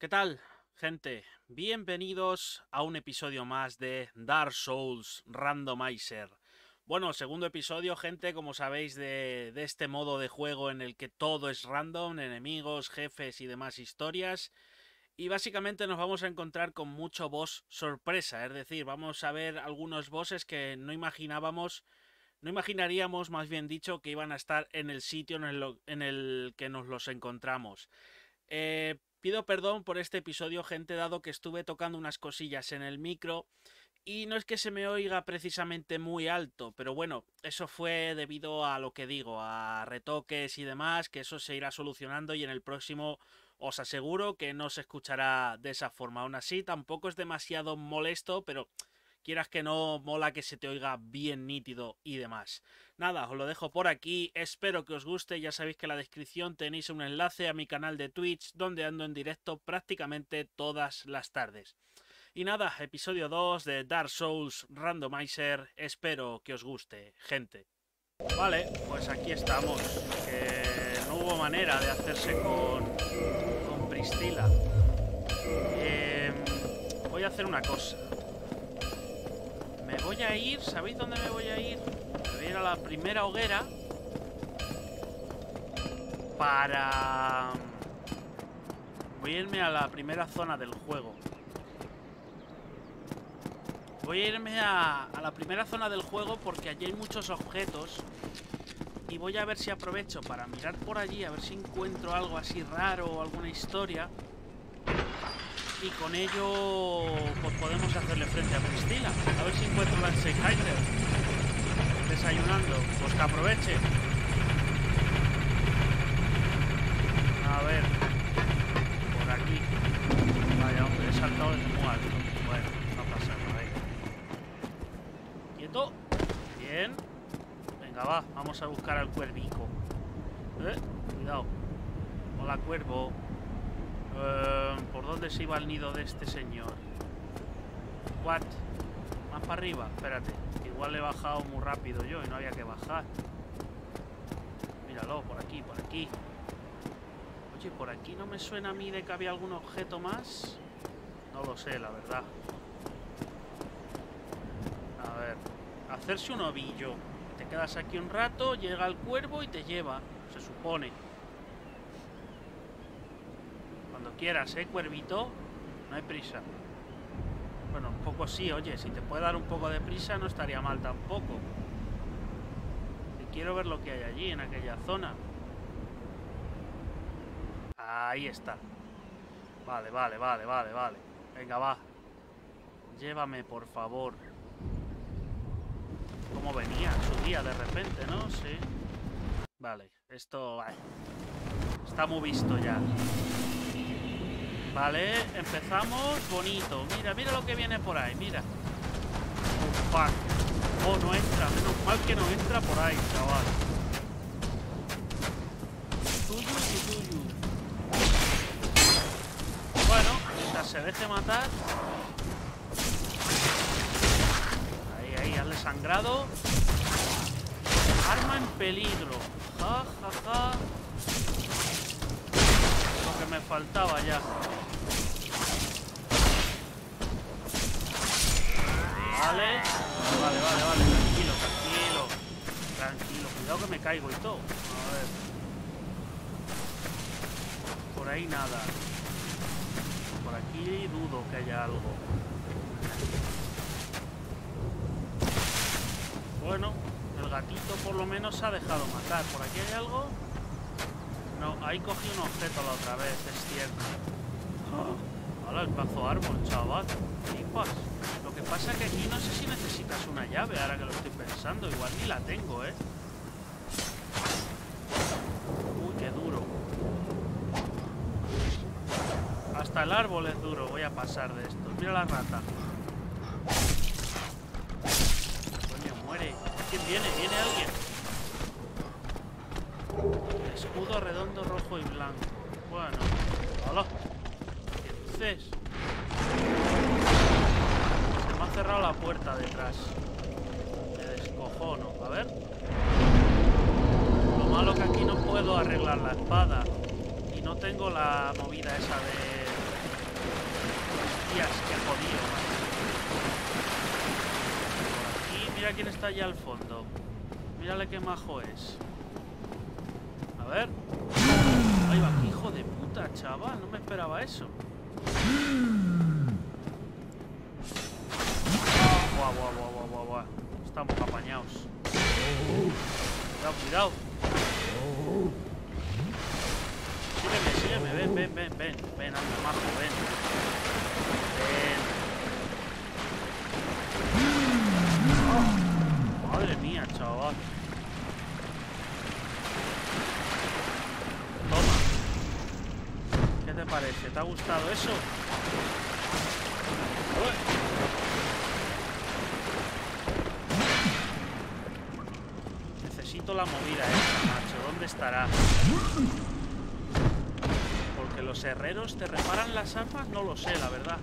¿Qué tal, gente? Bienvenidos a un episodio más de Dark Souls Randomizer. Bueno, segundo episodio, gente, como sabéis, de, este modo de juego en el que todo es random, enemigos, jefes y demás historias. Y básicamente nos vamos a encontrar con mucho boss sorpresa, es decir, vamos a ver algunos bosses que no imaginábamos, no imaginaríamos, más bien dicho, que iban a estar en el sitio en el, en el que nos los encontramos. Eh, pido perdón por este episodio, gente, dado que estuve tocando unas cosillas en el micro y no es que se me oiga precisamente muy alto, pero bueno, eso fue debido a lo que digo, a retoques y demás, que eso se irá solucionando y en el próximo os aseguro que no se escuchará de esa forma. Aún así, tampoco es demasiado molesto, pero quieras que no, mola que se te oiga bien nítido y demás. Nada, os lo dejo por aquí, espero que os guste, ya sabéis que en la descripción tenéis un enlace a mi canal de Twitch donde ando en directo prácticamente todas las tardes. Y nada, episodio 2 de Dark Souls Randomizer, espero que os guste, gente. Vale, pues aquí estamos, que no hubo manera de hacerse con, con Pristila. Eh, voy a hacer una cosa. Me voy a ir, ¿sabéis dónde me voy a ir? Me voy a ir a la primera hoguera para... Voy a irme a la primera zona del juego. Voy a irme a, a, la primera zona del juego porque allí hay muchos objetos y voy a ver si aprovecho para mirar por allí, a ver si encuentro algo así raro o alguna historia y con ello pues podemos hacerle frente a Priscila. A ver si encuentro la Seyheiser desayunando. Pues que aproveche. A ver. Por aquí. Vaya hombre, he saltado desde muy alto. Bueno, no pasa nada. Quieto. Bien. Venga, va. Vamos a buscar al cuervico. ¿Eh? Cuidado. Hola, cuervo. Uh, ¿Por dónde se iba el nido de este señor? What? Más para arriba. Espérate. Igual he bajado muy rápido yo y no había que bajar. Míralo, por aquí, por aquí. Oye, por aquí no me suena a mí de que había algún objeto más. No lo sé, la verdad. A ver. Hacerse un ovillo. Te quedas aquí un rato, llega el cuervo y te lleva. Se supone. Cuando quieras, ¿eh, cuervito? No hay prisa. Bueno, un poco sí, oye, si te puede dar un poco de prisa no estaría mal tampoco. Y quiero ver lo que hay allí, en aquella zona. Ahí está. Vale, vale, vale, vale, vale. Venga, va. Llévame, por favor. ¿Cómo venía su día de repente, no? Sí. Vale, esto... Está muy visto ya. Vale, empezamos bonito. Mira, mira lo que viene por ahí, mira. Oh, no entra. Menos mal que no entra por ahí, chaval. Bueno, mientras se deje matar. Ahí, ahí, hazle sangrado. Arma en peligro. Ja, ja, ja. Me faltaba ya. Vale, vale, vale, vale, tranquilo, tranquilo, tranquilo, cuidado que me caigo y todo. A ver. Por ahí nada. Por aquí dudo que haya algo. Bueno, el gatito por lo menos se ha dejado matar. ¿Por aquí hay algo? No, ahí cogí un objeto la otra vez, es cierto. ¡Hala, el pazo árbol, chaval! Flipas. Lo que pasa es que aquí no sé si necesitas una llave, ahora que lo estoy pensando. Igual ni la tengo, ¿eh? Uy, qué duro. Hasta el árbol es duro. Voy a pasar de esto. Mira la rata. Coño, muere. ¿Quién viene? ¿Viene alguien? Escudo redondo, rojo y blanco. Bueno. ¡Hola! ¿Qué dices? Se me ha cerrado la puerta detrás. Me descojono. A ver. Lo malo que aquí no puedo arreglar la espada. Y no tengo la movida esa de... mira quién está allá al fondo. Mírale qué majo es. A ver. Ahí va, hijo de puta, chaval. No me esperaba eso. Gustado eso? Necesito la movida esta, macho. ¿Dónde estará? Porque los herreros te reparan las armas, no lo sé, la verdad.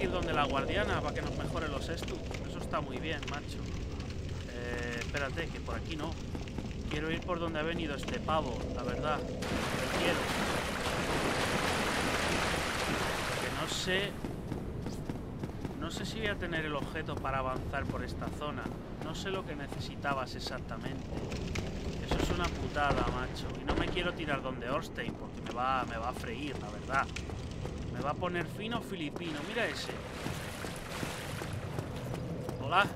Ir donde la guardiana para que nos mejore los estu. Eso está muy bien, macho. Eh, espérate, que por aquí no. Quiero ir por donde ha venido este pavo, la verdad. Lo quiero. Que no sé... No sé si voy a tener el objeto para avanzar por esta zona. No sé lo que necesitabas exactamente. Eso es una putada, macho. Y no me quiero tirar donde Orstein, porque me va, me va a freír, la verdad. Me va a poner fino filipino. Mira ese. Hola.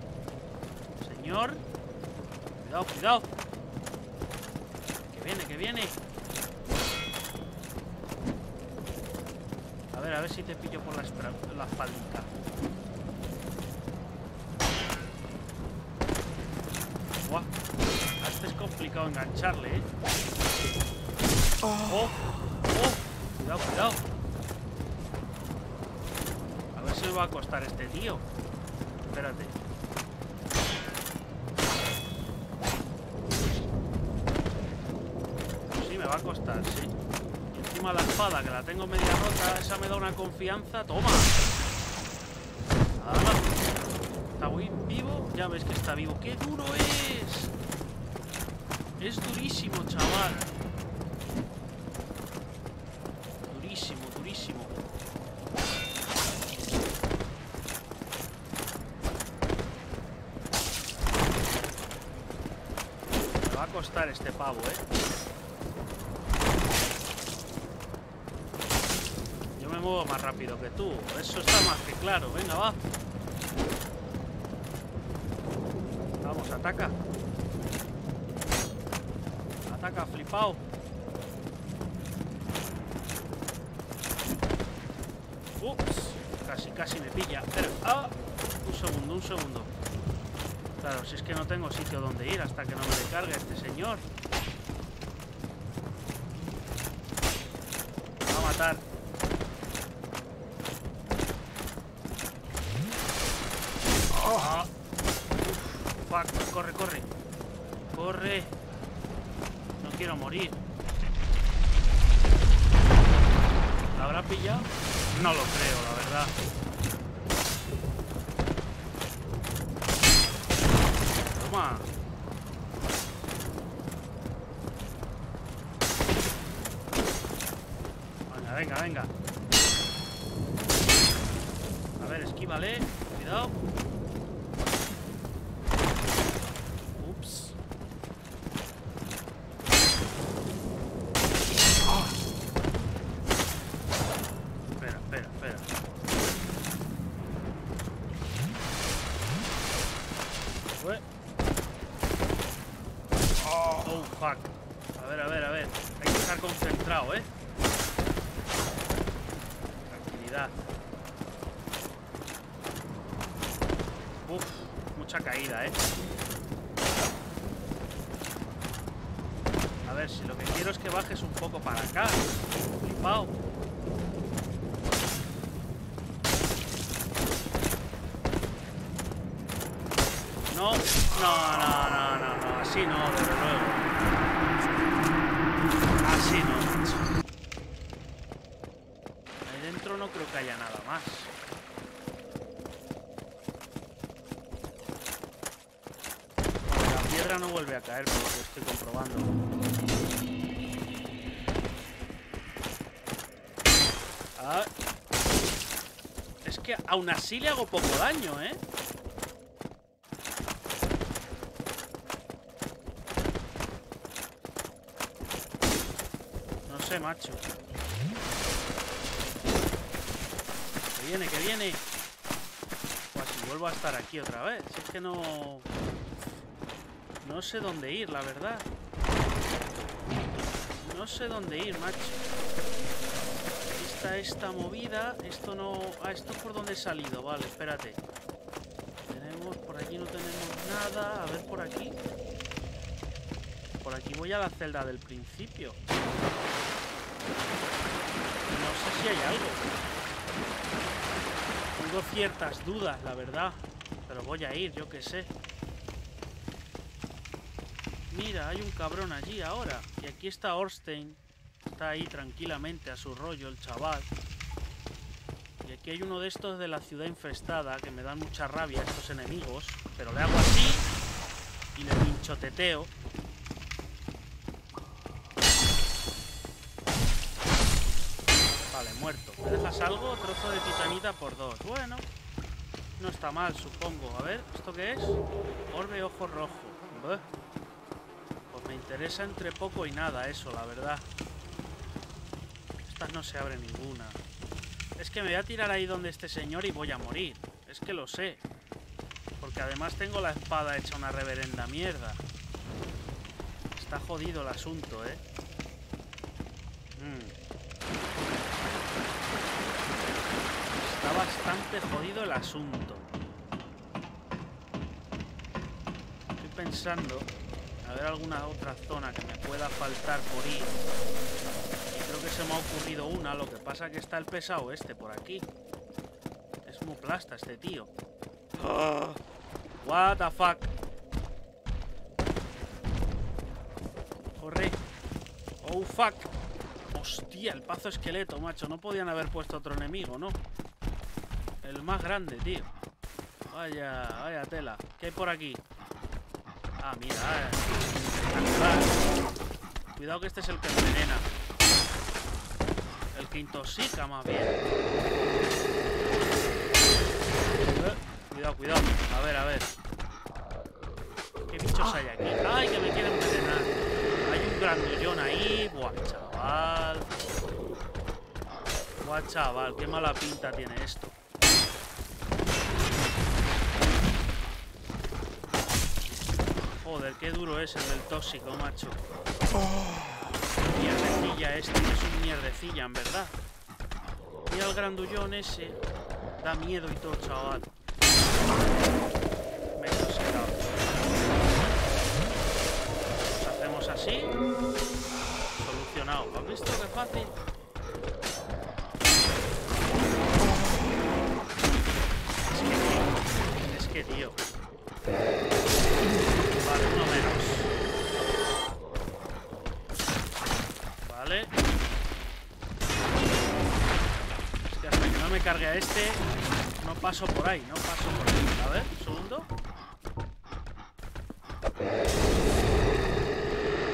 Señor. Cuidado, cuidado. Que viene, que viene. A ver, a ver si te pillo por la, la espaldita. Buah. Este es complicado engancharle, ¿eh? Oh, oh. Cuidado, cuidado. A ver si me va a costar este tío. Espérate. Sí, me va a costar, sí. Encima la espada, que la tengo media rota, esa me da una confianza. ¡Toma! ¿Está muy vivo? Ya ves que está vivo. ¡Qué duro es! Es durísimo, chaval. Durísimo, durísimo. Me va a costar este pavo, ¿eh? Yo me muevo más rápido que tú. Eso está más que claro. Venga, va. Vamos, ataca. Ataca, flipao. Ups. Casi, casi me pilla. Ah, un segundo, un segundo. Claro, si es que no tengo sitio donde ir hasta que no me descargue este señor. Me va a matar. Ah. Uf, fuck, corre, corre. Corre. No quiero morir. ¿La habrá pillado? No lo creo, la verdad. Toma. Venga, venga, venga. A ver, esquívale. Cuidado. Ups. Ah. Espera, espera, espera. Ue. Oh, fuck. A ver, a ver, a ver. Hay que estar concentrado, ¿eh? Tranquilidad. Uf, mucha caída, ¿eh? A ver, si lo que quiero es que bajes un poco para acá. Flipao. No, no, no, no, no, no, así no, desde luego. Así no, macho. creo que haya nada más. La piedra no vuelve a caer por lo que estoy comprobando. Ah. Es que aún así le hago poco daño, ¿eh? No sé, macho. Que viene, que viene. Pues si vuelvo a estar aquí otra vez. Si es que no... No sé dónde ir, la verdad. No sé dónde ir, macho. Esta movida. Esto no... Ah, esto es por donde he salido. Vale, espérate. Tenemos... Por aquí no tenemos nada. A ver, por aquí. Por aquí voy a la celda del principio. No sé si hay algo. Tengo ciertas dudas, la verdad. Pero voy a ir, yo qué sé. Mira, hay un cabrón allí ahora. Y aquí está Orstein. Ahí tranquilamente a su rollo el chaval. Y aquí hay uno de estos de la ciudad infestada que me dan mucha rabia estos enemigos. Pero le hago así y le pinchoteteo. Vale, muerto. ¿Me dejas algo? Trozo de titanita por dos. Bueno, no está mal, supongo. A ver, ¿esto qué es? Orbe ojo rojo. Pues me interesa entre poco y nada eso, la verdad. No se abre ninguna. Es que me voy a tirar ahí donde este señor y voy a morir. Es que lo sé. Porque además tengo la espada hecha una reverenda mierda. Está jodido el asunto, ¿eh? Mm. Está bastante jodido el asunto. Estoy pensando a ver alguna otra zona que me pueda faltar por ir. Que se me ha ocurrido una, lo que pasa que está el pesado este por aquí. Es muy plasta este tío. What the fuck. Corre. Oh fuck. Hostia, el pazo esqueleto, macho. No podían haber puesto otro enemigo, ¿no? El más grande, tío. Vaya, vaya tela. ¿Qué hay por aquí? Ah, mira. Eh. Cuidado que este es el que envenena. Que intoxica, más bien. Cuidado, cuidado. A ver, a ver. ¿Qué bichos hay aquí? ¡Ay, que me quieren envenenar! Hay un grandullón ahí. Buah, chaval. Buah, chaval. Qué mala pinta tiene esto. Joder, qué duro es el del tóxico, macho. Mierdecilla este, que es un mierdecilla, en verdad. Mira el grandullón ese. Da miedo y todo, chaval. He toseado. Nos hacemos así. Solucionado. ¿Has visto qué fácil? Es que, tío. Es que, tío. A este, no paso por ahí, no paso por ahí. A ver, un segundo.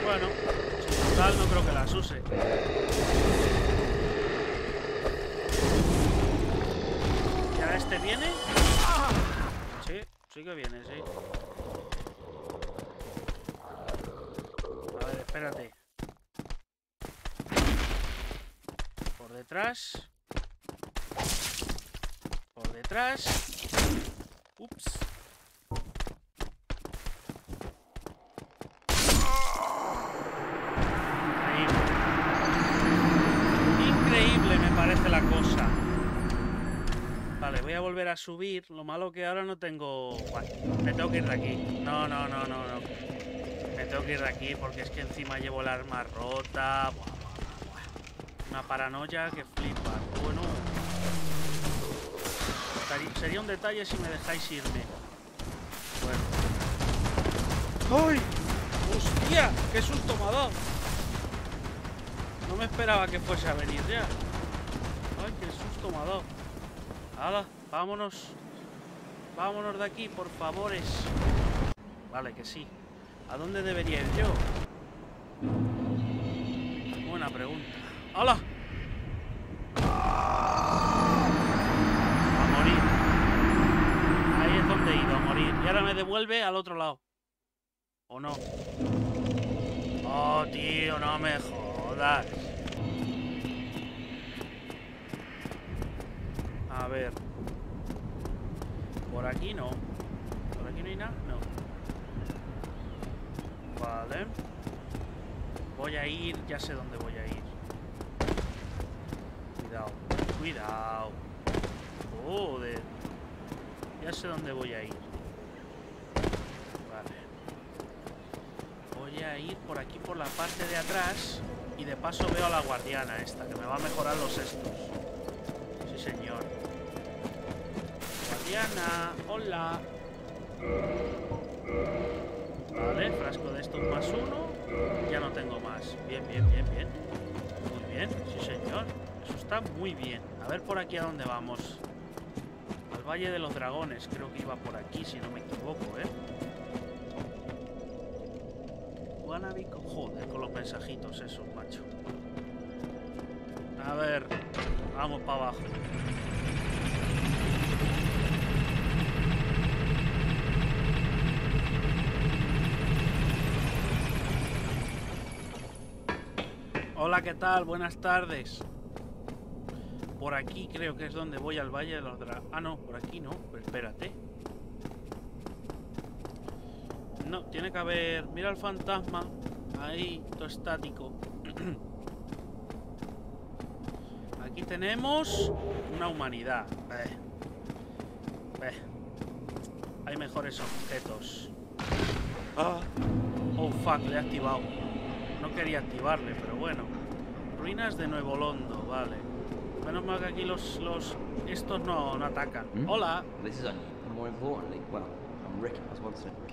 Bueno, si total no creo que las use. ¿Ya este viene? Sí, sí que viene, sí. A ver, espérate. Por detrás. Ups. Increíble. Me parece la cosa. Vale, voy a volver a subir. Lo malo que ahora no tengo... Vale, me tengo que ir de aquí. No, no, no, no, no. Me tengo que ir de aquí porque es que encima llevo el arma rota. Buah. Una paranoia que flipa. Sería un detalle si me dejáis irme. Bueno. ¡Ay! ¡Hostia! ¡Qué susto me ha dado! No me esperaba que fuese a venir ya. Ay, qué susto me ha dado. ¡Hala! Vámonos. Vámonos de aquí, por favores. Vale, que sí. ¿A dónde debería ir yo? Buena pregunta. ¡Hala! A morir. Ahí es donde he ido, a morir. Y ahora me devuelve al otro lado. ¿O no? Oh, tío, no me jodas. A ver. Por aquí no. ¿Por aquí no hay nada? No. Vale. Voy a ir, ya sé dónde voy a ir. Cuidado, cuidado. Joder. Ya sé dónde voy a ir. Vale. Voy ir por aquí, por la parte de atrás. Y de paso veo a la guardiana esta, que me va a mejorar los estos. Sí, señor. Guardiana, hola. Vale, frasco de estos más uno. Ya no tengo más. Bien, bien, bien, bien. Muy bien, sí señor. Eso está muy bien. A ver por aquí a dónde vamos. Al Valle de los Dragones. Creo que iba por aquí, si no me equivoco, ¿eh? Joder, con los mensajitos esos, macho. A ver. Vamos para abajo. Hola, ¿qué tal? Buenas tardes. Por aquí creo que es donde voy al Valle de los Dra... Ah, no, por aquí no. Pero espérate. No, tiene que haber... Mira el fantasma. Ahí, todo estático. Aquí tenemos una humanidad. Eh. Eh. Hay mejores objetos. Ah. Oh, fuck, le he activado. No quería activarle, pero bueno. Ruinas de Nuevo Londo, vale. Menos mal que aquí los, los estos no, no atacan. Hmm? Hola. This is more importantly, well, I'm Ricky. I was once a cat.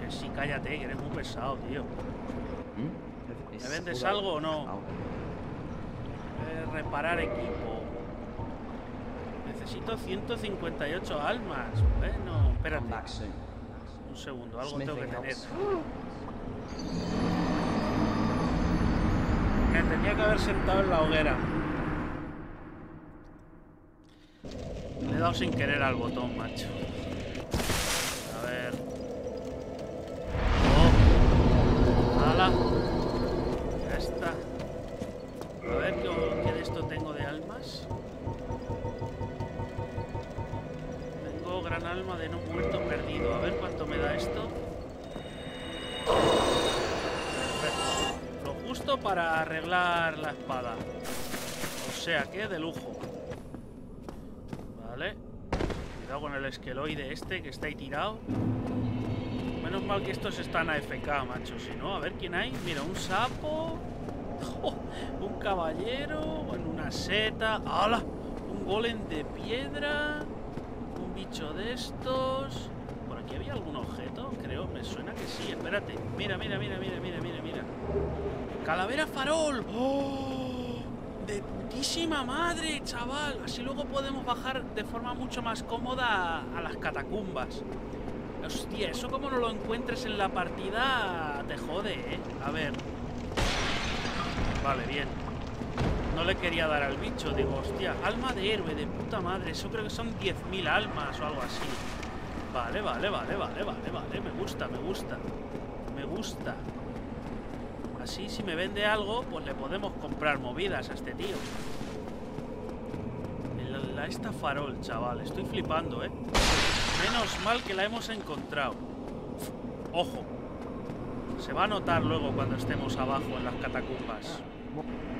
Que sí, cállate, que eres muy pesado, tío. Hmm? ¿Me vendes algo o no? Eh, reparar equipo. Necesito 158 almas. Bueno, espérate. Un segundo, algo tengo que tener. Me tenía que haber sentado en la hoguera. Le he dado sin querer al botón, macho. Ya está. A ver ¿qué, qué de esto tengo de almas. Tengo gran alma de no muerto perdido. A ver cuánto me da esto. Perfecto. Lo justo para arreglar la espada. O sea que de lujo. Vale. Cuidado con el esqueloide este que está ahí tirado. Menos mal que estos están AFK, macho. Si no, a ver quién hay. Mira, un sapo. Un caballero. Bueno, una seta. ¡Hala! Un golem de piedra. Un bicho de estos. ¿Por aquí había algún objeto? Creo, me suena que sí. Espérate. Mira, mira, mira, mira, mira, mira, mira. ¡Calavera farol! ¡Oh! ¡De putísima madre, chaval! Así luego podemos bajar de forma mucho más cómoda a las catacumbas. Hostia, eso como no lo encuentres en la partida te jode, ¿eh? A ver. Vale, bien. No le quería dar al bicho, digo, hostia, alma de héroe, de puta madre. Eso creo que son 10.000 almas o algo así. Vale, vale, vale, vale, vale, vale. Me gusta, me gusta. Me gusta. Así, si me vende algo, pues le podemos comprar movidas a este tío. Esta farol, chaval. Estoy flipando, ¿eh? Menos mal que la hemos encontrado. Ojo. Se va a notar luego cuando estemos abajo en las catacumbas.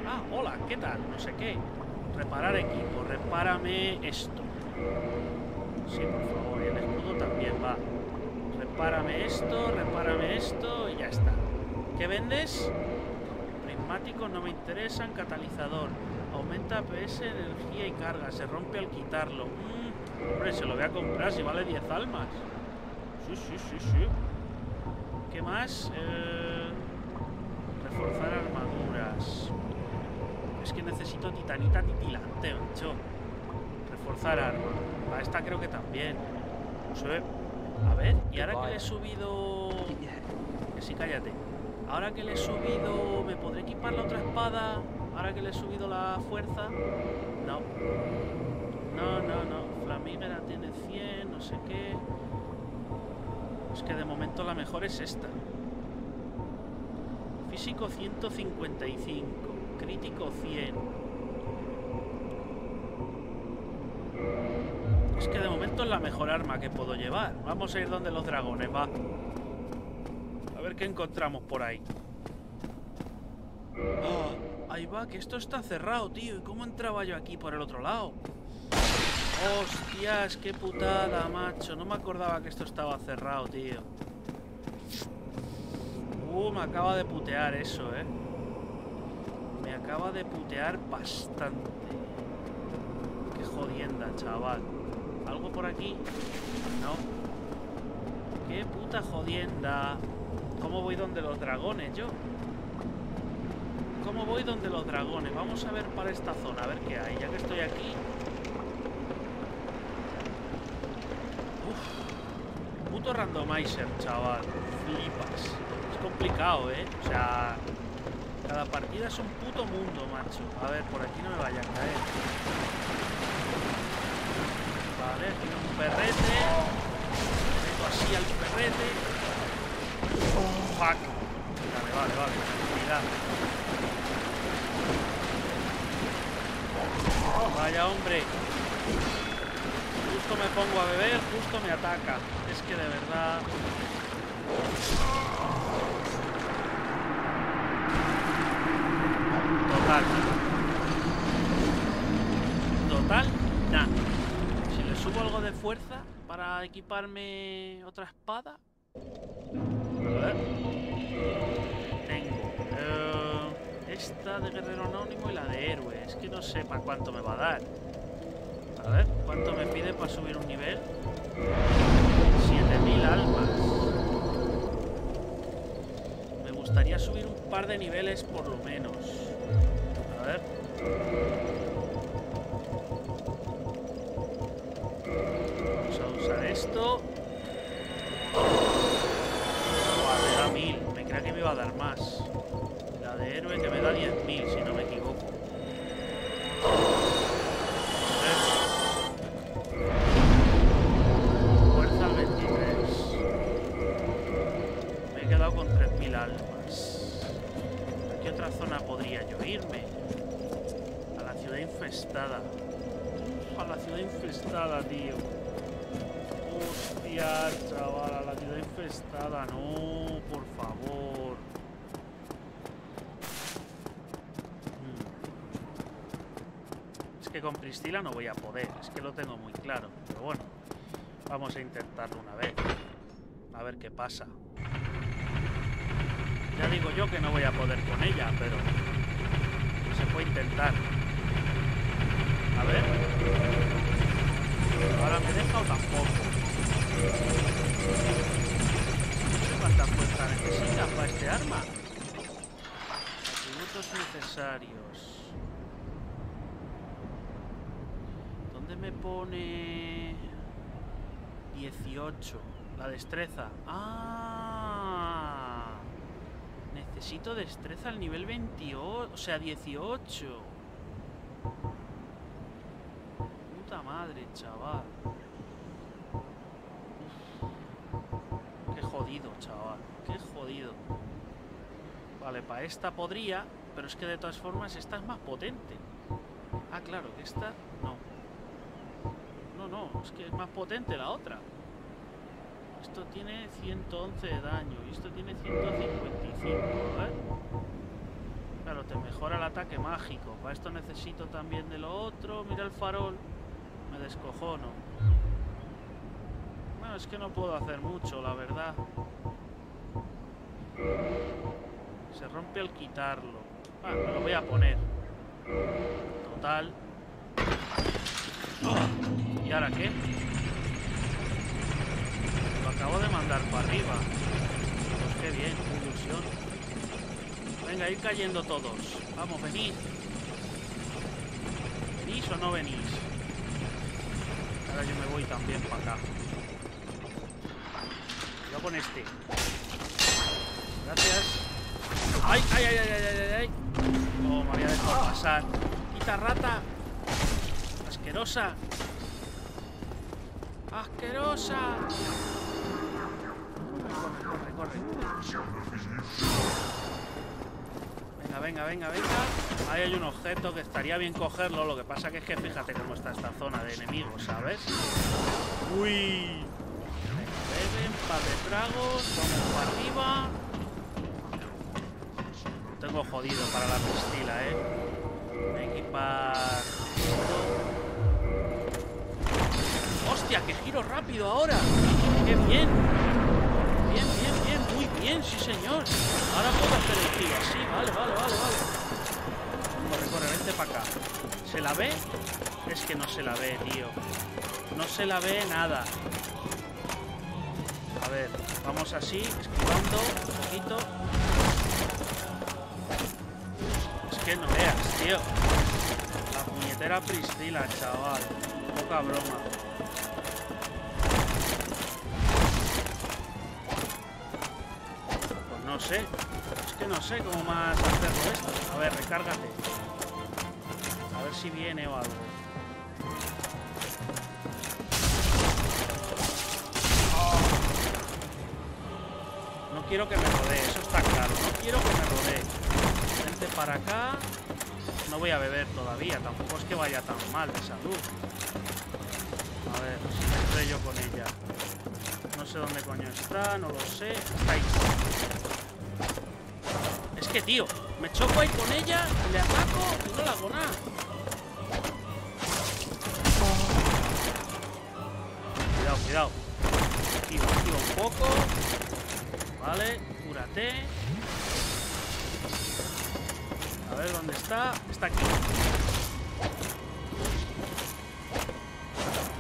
Ah, hola, ¿qué tal? No sé qué. Reparar equipo. Repárame esto. Sí, por favor. Y el escudo también va. Repárame esto, repárame esto y ya está. ¿Qué vendes? Prismáticos no me interesan. Catalizador. Aumenta PS, energía y carga. Se rompe al quitarlo. Mm, hombre, se lo voy a comprar si vale 10 almas. Sí, sí, sí, sí. ¿Qué más? Eh, reforzar armaduras. Es que necesito titanita titilante, macho. Reforzar arma. A esta creo que también. Sube. A ver, y ahora que le he subido... Que sí, cállate. Ahora que le he subido... ¿Me podré equipar la otra espada? Ahora que le he subido la fuerza. No. No, no, no. Flamígera tiene 100, no sé qué. Es que de momento la mejor es esta. Físico 155. Crítico 100. Es que de momento es la mejor arma que puedo llevar. Vamos a ir donde los dragones, va. A ver qué encontramos por ahí. Ah, ahí va, que esto está cerrado, tío. ¿Y cómo entraba yo aquí por el otro lado? Hostias, qué putada, macho. No me acordaba que esto estaba cerrado, tío. Uh, me acaba de putear eso, eh. Me acaba de putear bastante. Qué jodienda, chaval. ¿Algo por aquí? No. Qué puta jodienda. ¿Cómo voy donde los dragones yo? ¿Cómo voy donde los dragones? Vamos a ver para esta zona, a ver qué hay. Ya que estoy aquí. Uf. Puto randomizer, chaval. Flipas. Es complicado, ¿eh? O sea... Cada partida es un puto mundo, macho. A ver, por aquí no me vaya a caer. Vale, aquí hay un perrete. Meto así al perrete. Oh, fuck. Vale, vale, vale. Tranquilidad. Vaya hombre. Justo me pongo a beber, justo me ataca. Es que de verdad... Total. Total, nada. Si le subo algo de fuerza para equiparme otra espada. A ver. Esta de guerrero anónimo y la de héroe. Es que no sé para cuánto me va a dar. A ver, ¿cuánto me pide para subir un nivel? 7000 almas. Me gustaría subir un par de niveles por lo menos. A ver. Vamos a usar esto. Me da 1000. Me creía que me iba a dar más. Héroe que me da 10.000, si no me equivoco. Fuerza al 23. Me he quedado con 3.000 almas. ¿A qué otra zona podría yo irme? A la ciudad infestada. A la ciudad infestada, tío. Hostia, chaval, a la ciudad infestada. No, por favor. Mm. Es con Priscila no voy a poder, es que lo tengo muy claro. Pero bueno, vamos a intentarlo una vez. A ver qué pasa. Ya digo yo que no voy a poder con ella, pero se puede intentar. A ver. Ahora me deja o tampoco. No sé cuánta fuerza necesitas para este arma. Atributos necesarios. ¿Dónde me pone 18? La destreza. Ah. Necesito destreza al nivel 28, o sea, 18. Puta madre, chaval. Qué jodido, chaval. Qué jodido. Vale, para esta podría, pero es que de todas formas esta es más potente. Ah, claro, que esta no. No, no, es que es más potente la otra. Esto tiene 111 de daño y esto tiene 155, ¿eh? Claro, te mejora el ataque mágico. Para esto necesito también de lo otro. Mira el farol. Me descojono. Bueno, es que no puedo hacer mucho, la verdad. Se rompe al quitarlo. Ah, me lo voy a poner. Total. ¿Y ahora qué? Lo acabo de mandar para arriba. Pues qué bien, qué ilusión. Venga, ir cayendo todos. Vamos, venid. ¿Venís o no venís? Ahora yo me voy también para acá. Yo con este. Gracias. ¡Ay, ay, ay, ay, ay, ay! ay! Oh, me había dejado pasar. ¡Quita rata! ¡Asquerosa! ¡Asquerosa! Corre, corre, corre. Venga, venga, venga, venga. Ahí hay un objeto que estaría bien cogerlo. Lo que pasa que es que fíjate cómo está esta zona de enemigos, ¿sabes? ¡Uy! Beben, par de tragos. Vamos para arriba. Tengo jodido para la pistila, ¿eh? Voy a equipar. ¡Hostia! ¡Qué giro rápido ahora! ¡Qué bien! Bien, bien, bien, muy bien, sí señor. Ahora puedo hacer el giro así, vale, vale, vale, vale. Corre, corre, vente para acá. ¿Se la ve? Es que no se la ve, tío. No se la ve nada. A ver, vamos así, esquivando un poquito. Es que no veas, tío. La puñetera Priscila, chaval. Poca broma. Sé. Es que no sé cómo más hacerlo esto. A ver, recárgate. A ver si viene o algo. No quiero que me rodee, eso está claro. No quiero que me rodee. Vente para acá. No voy a beber todavía, tampoco es que vaya tan mal de salud. A ver, si me estrello con ella. No sé dónde coño está, no lo sé. Está ahí. Tío, me choco ahí con ella, le ataco y no le hago nada. Cuidado, cuidado. Esquiva, esquiva un poco. Vale, cúrate. A ver dónde está. Está aquí.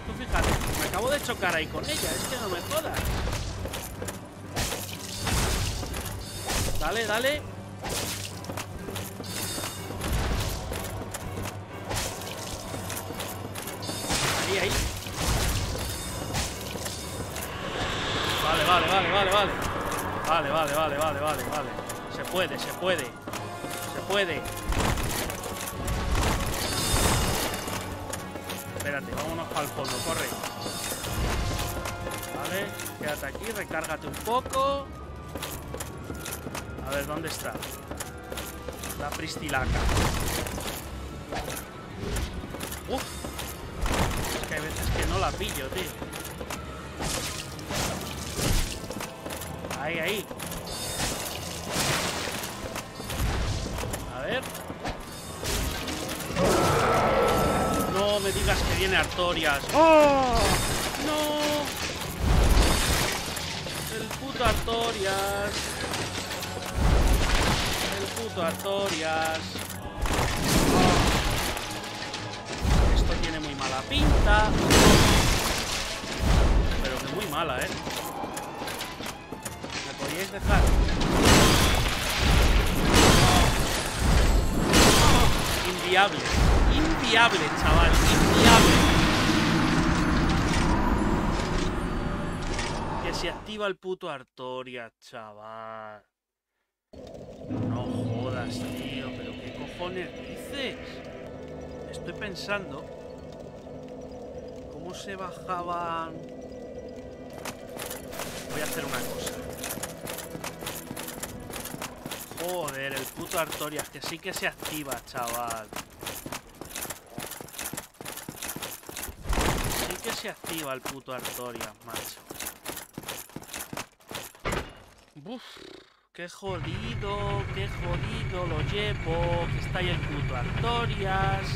Tú fíjate, me acabo de chocar ahí con ella, es que no me jodas. Dale, dale. Vale, vale, vale, vale, vale, vale. Se puede, se puede. Se puede. Espérate, vámonos para el fondo, corre. Vale, quédate aquí, recárgate un poco. A ver, ¿dónde está? La pristilaca. Uf. Es que hay veces que no la pillo, tío. Ahí, ahí. A ver. No me digas que viene Artorias. ¡Oh! ¡No! El puto Artorias. El puto Artorias. Esto tiene muy mala pinta. Pero que muy mala, ¿eh? ¿Me podríais dejar? Inviable. Inviable, chaval. Inviable. Que se activa el puto Artoria, chaval. No jodas, tío. ¿Pero qué cojones dices? Estoy pensando... ¿Cómo se bajaban...? Voy a hacer una cosa. Joder, el puto Artorias, que sí que se activa, chaval. Sí que se activa el puto Artorias, macho. Uf, qué jodido, qué jodido lo llevo. Que está ahí el puto Artorias.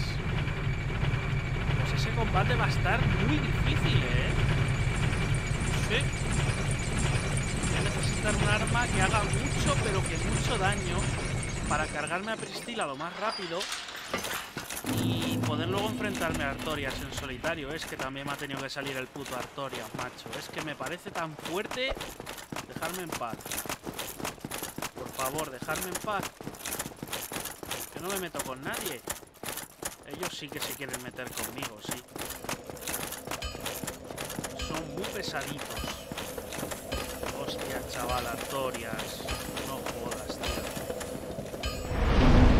Pues ese combate va a estar muy difícil, ¿eh? Necesitar un arma que haga mucho, pero que mucho daño para cargarme a Pristila lo más rápido y poder luego enfrentarme a Artorias en solitario. Es que también me ha tenido que salir el puto Artorias, macho. Es que me parece tan fuerte. Dejarme en paz. Por favor, dejarme en paz. Que no me meto con nadie. Ellos sí que se quieren meter conmigo, sí. Son muy pesaditos. Chaval, Artorias. No jodas, tío.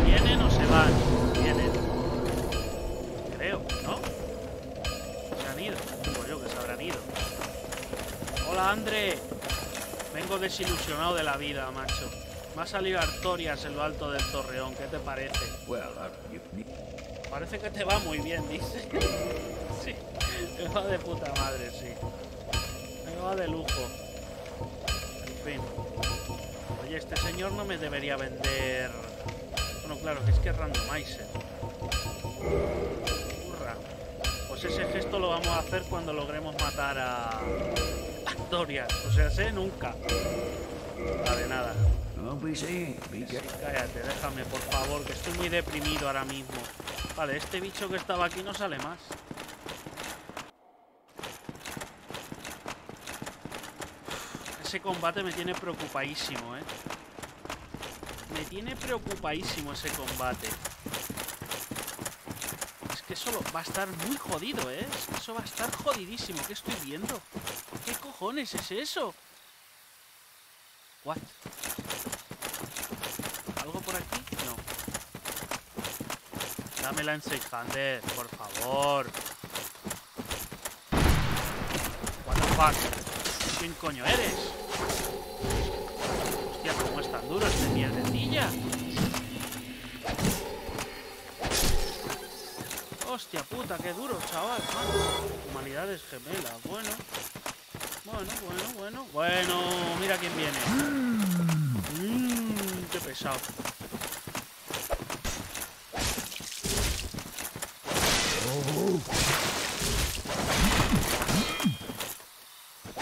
¿Vienen o se van? Vienen. Creo, ¿no? Se han ido. Digo yo que se habrán ido. Hola, André. Vengo desilusionado de la vida, macho. Me ha salido Artorias en lo alto del torreón. ¿Qué te parece? Parece que te va muy bien, dice. sí, me va de puta madre, sí. Me va de lujo. Fin. Oye, este señor no me debería vender... Bueno, claro, que es que es randomizer. Hurra. Pues ese gesto lo vamos a hacer cuando logremos matar a... Artorias. O sea, sé nunca. Vale, nada. Careful. Cállate, déjame, por favor, que estoy muy deprimido ahora mismo. Vale, este bicho que estaba aquí no sale más. Ese combate me tiene preocupadísimo, ¿eh? Me tiene preocupadísimo ese combate. Es que eso va a estar muy jodido, ¿eh? Es que eso va a estar jodidísimo. ¿Qué estoy viendo? ¿Qué cojones es eso? What? ¿Algo por aquí? No. Dame la Hander, por favor. What the fuck? ¿Quién coño eres? Hostia, ¿cómo es tan duro este mierdecilla? Hostia puta, qué duro, chaval. man. Humanidades gemelas, bueno. Bueno, bueno, bueno. Bueno, mira quién viene. Mmm, qué pesado.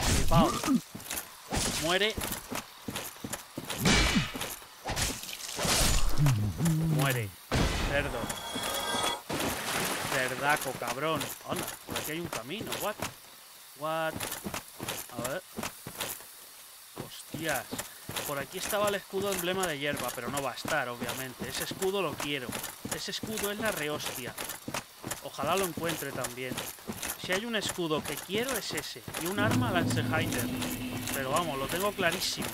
Flipao. Muere. Por aquí hay un camino. What? What? A ver. Hostias. Por aquí estaba el escudo emblema de hierba, pero no va a estar, obviamente. Ese escudo lo quiero. Ese escudo es la rehostia. Ojalá lo encuentre también. Si hay un escudo que quiero es ese. Y un arma Lancehinder. Pero vamos, lo tengo clarísimo.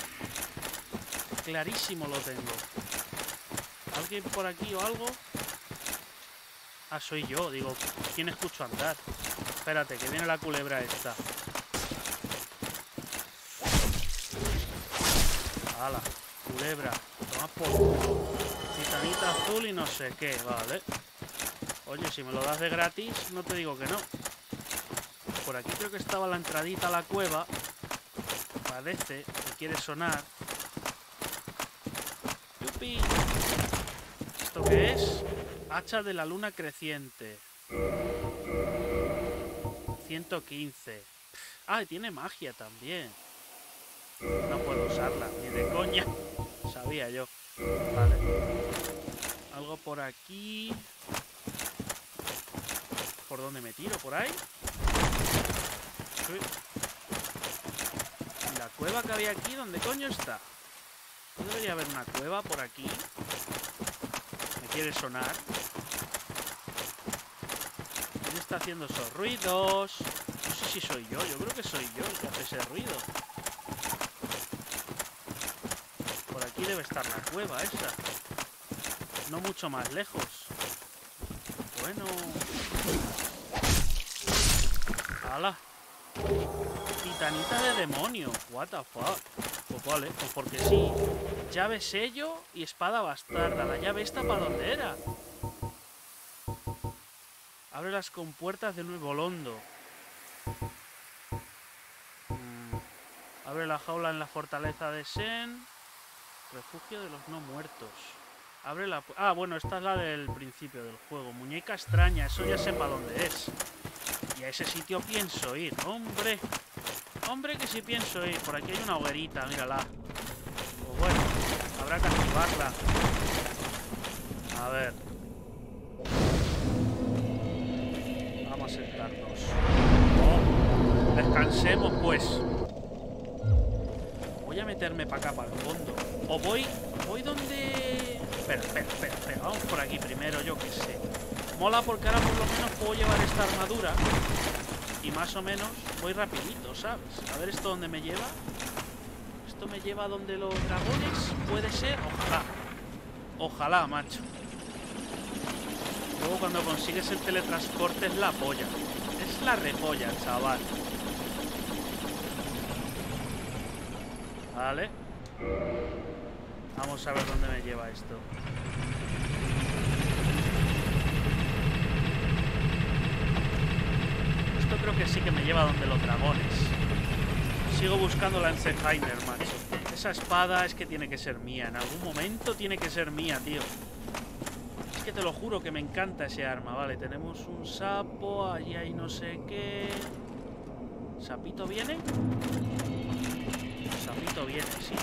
Clarísimo lo tengo. ¿Alguien por aquí o algo? Ah, soy yo. Digo, ¿quién escucho andar? Espérate, que viene la culebra esta. Ala, culebra. Toma por. Titanita azul y no sé qué, vale. Oye, si me lo das de gratis, no te digo que no. Por aquí creo que estaba la entradita a la cueva. Parece que quiere sonar. ¡Yupi! ¿Esto qué es? Hacha de la luna creciente. 115. Ah, y tiene magia también. No puedo usarla, ni de coña. Sabía yo. Vale. Algo por aquí. ¿Por dónde me tiro? ¿Por ahí? Sí. ¿Y la cueva que había aquí? ¿Dónde coño está? ¿No debería haber una cueva por aquí? ¿Me quiere sonar? ¿Quién está haciendo esos ruidos? No sé si soy yo, yo creo que soy yo el que hace ese ruido. Por aquí debe estar la cueva esa. No mucho más lejos. Bueno. ¡Hala! Titanita de demonio. What the fuck. Pues vale, pues porque sí. Llave sello y espada bastarda. La llave esta para dónde era. Abre las compuertas de Nuevo Londo. Mm, Abre la jaula en la fortaleza de Sen. Refugio de los no muertos. Abre la... Ah, bueno, esta es la del principio del juego. Muñeca extraña, eso ya sé para dónde es. Y a ese sitio pienso ir, hombre. Hombre que sí pienso ir. Por aquí hay una hoguerita, mírala. Pues bueno, habrá que activarla. A ver. Sentarnos. Oh, descansemos pues. Voy a meterme para acá, para el fondo. O voy... Voy donde... Espera, espera, espera. Vamos por aquí primero, yo qué sé. Mola porque ahora por lo menos puedo llevar esta armadura y más o menos voy rapidito, ¿sabes? A ver esto dónde me lleva. Esto me lleva donde los dragones, puede ser, ojalá. Ojalá, macho. Luego cuando consigues el teletransporte es la polla. Es la repolla, chaval. Vale. Vamos a ver dónde me lleva esto. Esto creo que sí que me lleva donde los dragones. Sigo buscando la Enzenheimer, macho. Esa espada es que tiene que ser mía. En algún momento tiene que ser mía, tío. Que te lo juro que me encanta ese arma. Vale, tenemos un sapo. Allí hay no sé qué. ¿Sapito viene? Sapito viene, sí.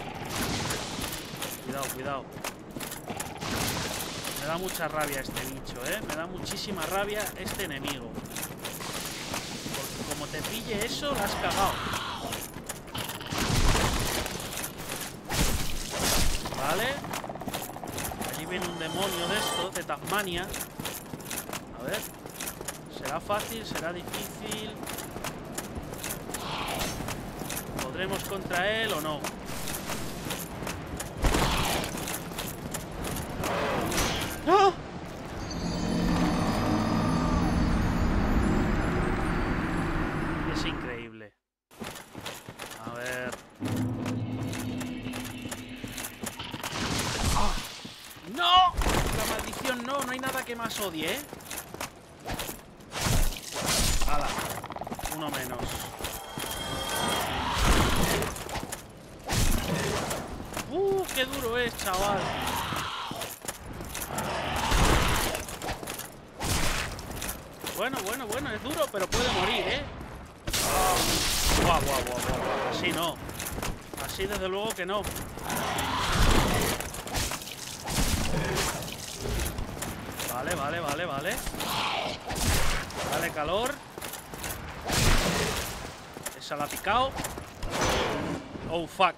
Cuidado, cuidado. Me da mucha rabia este bicho, ¿eh? Me da muchísima rabia este enemigo. Porque como te pille eso, la has cagado. Vale. Viene un demonio de estos, de Tasmania. A ver. ¿Será fácil? ¿Será difícil? ¿Podremos contra él o no? ¡Ah! Es increíble. A ver. ¡Ah! ¡No! La maldición no, no hay nada que más odie, ¿eh? ¡Hala! Uno menos. ¡Uh! ¡Qué duro es, chaval! Bueno, bueno, bueno, es duro, pero puede morir, ¿eh? Guau, guau, guau, guau, guau. Así no. Así desde luego no. Vale, vale, vale, vale. Dale calor. Esa la ha picado. Oh, fuck.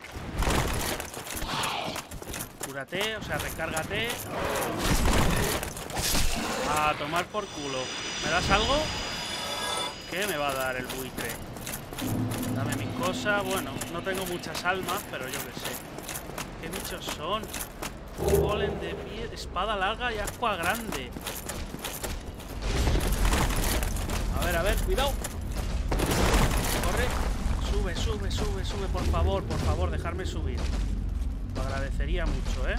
Cúrate, o sea, recárgate. A tomar por culo. ¿Me das algo? ¿Qué me va a dar el buitre? Dame mis cosas. Bueno, no tengo muchas almas, pero yo qué sé. ¿Qué bichos son? Golem de pie, espada larga y ascua grande. A ver, a ver, cuidado. Corre. Sube, sube, sube, sube, por favor, por favor, dejarme subir. Lo agradecería mucho, ¿eh?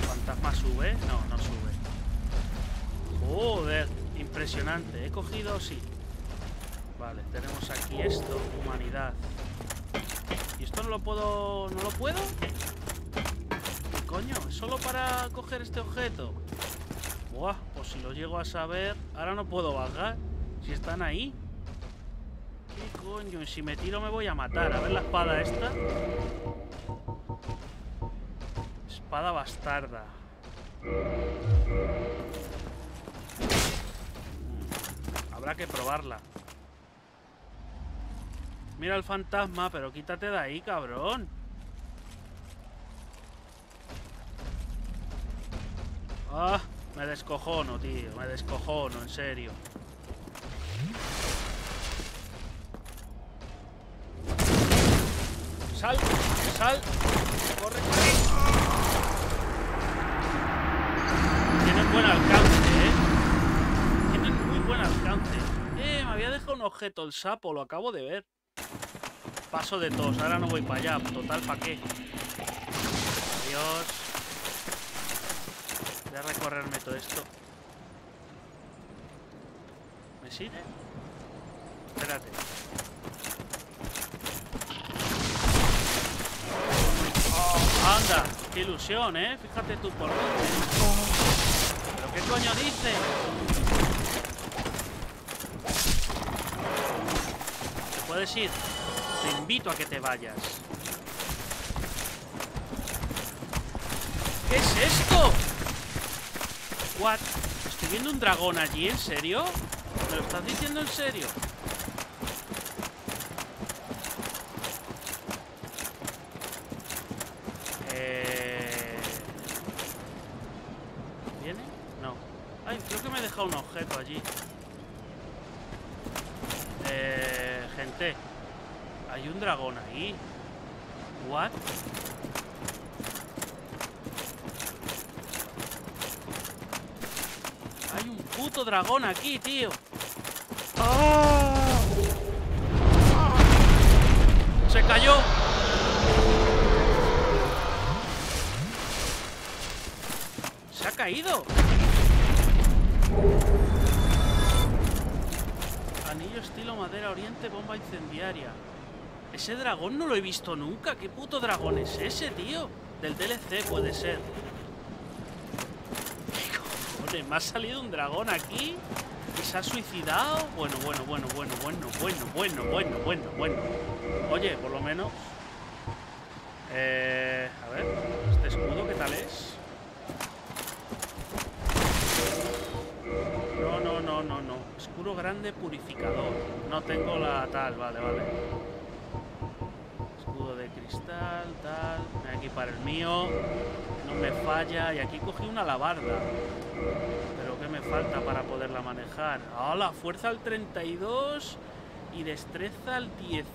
¿El fantasma sube? No, no sube. Joder, impresionante. ¿He cogido? Sí. Vale, tenemos aquí esto, humanidad. ¿Y esto no lo puedo...? ¿No lo puedo? ¿Qué coño? ¿Es solo para coger este objeto? Buah, pues si lo llego a saber... Ahora no puedo bajar. Si están ahí. ¿Qué coño? Y si me tiro me voy a matar. A ver la espada esta. Espada bastarda. Habrá que probarla. Mira el fantasma, pero quítate de ahí, cabrón. Ah, me descojono, tío. Me descojono, en serio. Sal, sal. Corre, corre. Tienen buen alcance, ¿eh? Tienen muy buen alcance. Eh, me había dejado un objeto el sapo, lo acabo de ver. Paso de tos, ahora no voy para allá. Total, ¿para qué? Adiós. Voy a recorrerme todo esto. ¿Me sigue? Espérate. Oh, anda, qué ilusión, ¿eh? Fíjate tú por dónde. ¿Pero qué coño dice? ¿Te puedes ir? Te invito a que te vayas. ¿Qué es esto? What? Estoy viendo un dragón allí, ¿en serio? ¿Me lo estás diciendo en serio? Eh... dejado un objeto allí. Eh, gente, hay un dragón ahí. What? Hay un puto dragón aquí, tío. Ese dragón no lo he visto nunca. ¿Qué puto dragón es ese, tío? Del DLC puede ser. ¿Qué cojones? ¿Me ha salido un dragón aquí? ¿Y se ha suicidado? Bueno, bueno, bueno, bueno, bueno, bueno, bueno, bueno, bueno, bueno. Oye, por lo menos... Eh, a ver, este escudo, ¿qué tal es? No, no, no, no, no. Escudo grande purificador. No tengo la tal, vale, vale. Cristal, tal. Voy a equipar el mío. No me falla. Y aquí cogí una alabarda. Pero ¿qué me falta para poderla manejar? ¡Hala! Fuerza al 32 y destreza al 18.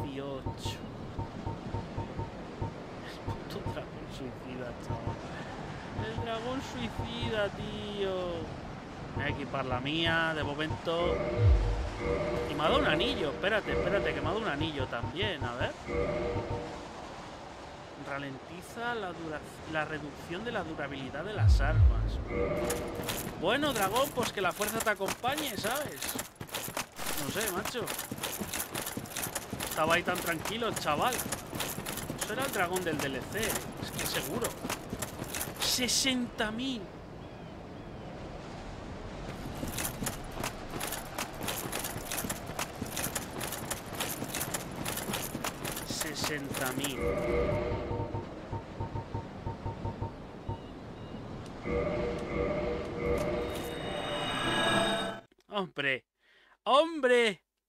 El dragón suicida, chaval. El dragón suicida, tío. Voy a equipar la mía, de momento. Y me ha dado un anillo. Espérate, espérate, que me ha dado un anillo también. A ver. Ralentiza la, reducción de la durabilidad de las armas. Bueno, dragón, pues que la fuerza te acompañe, ¿sabes? No sé, macho. Estaba ahí tan tranquilo chaval. Eso era el dragón del DLC, es que seguro. ¡60.000! ¡60.000!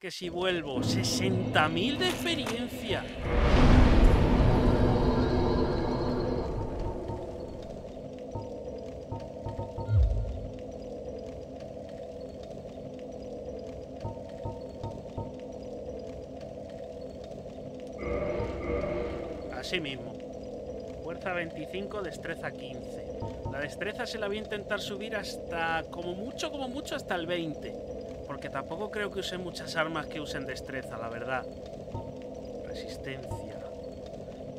Que si vuelvo. ¡60.000 de experiencia! Así mismo. Fuerza 25, destreza 15. La destreza se la voy a intentar subir hasta, como mucho, como mucho, hasta el 20. Porque tampoco creo que use muchas armas que usen destreza, la verdad. Resistencia.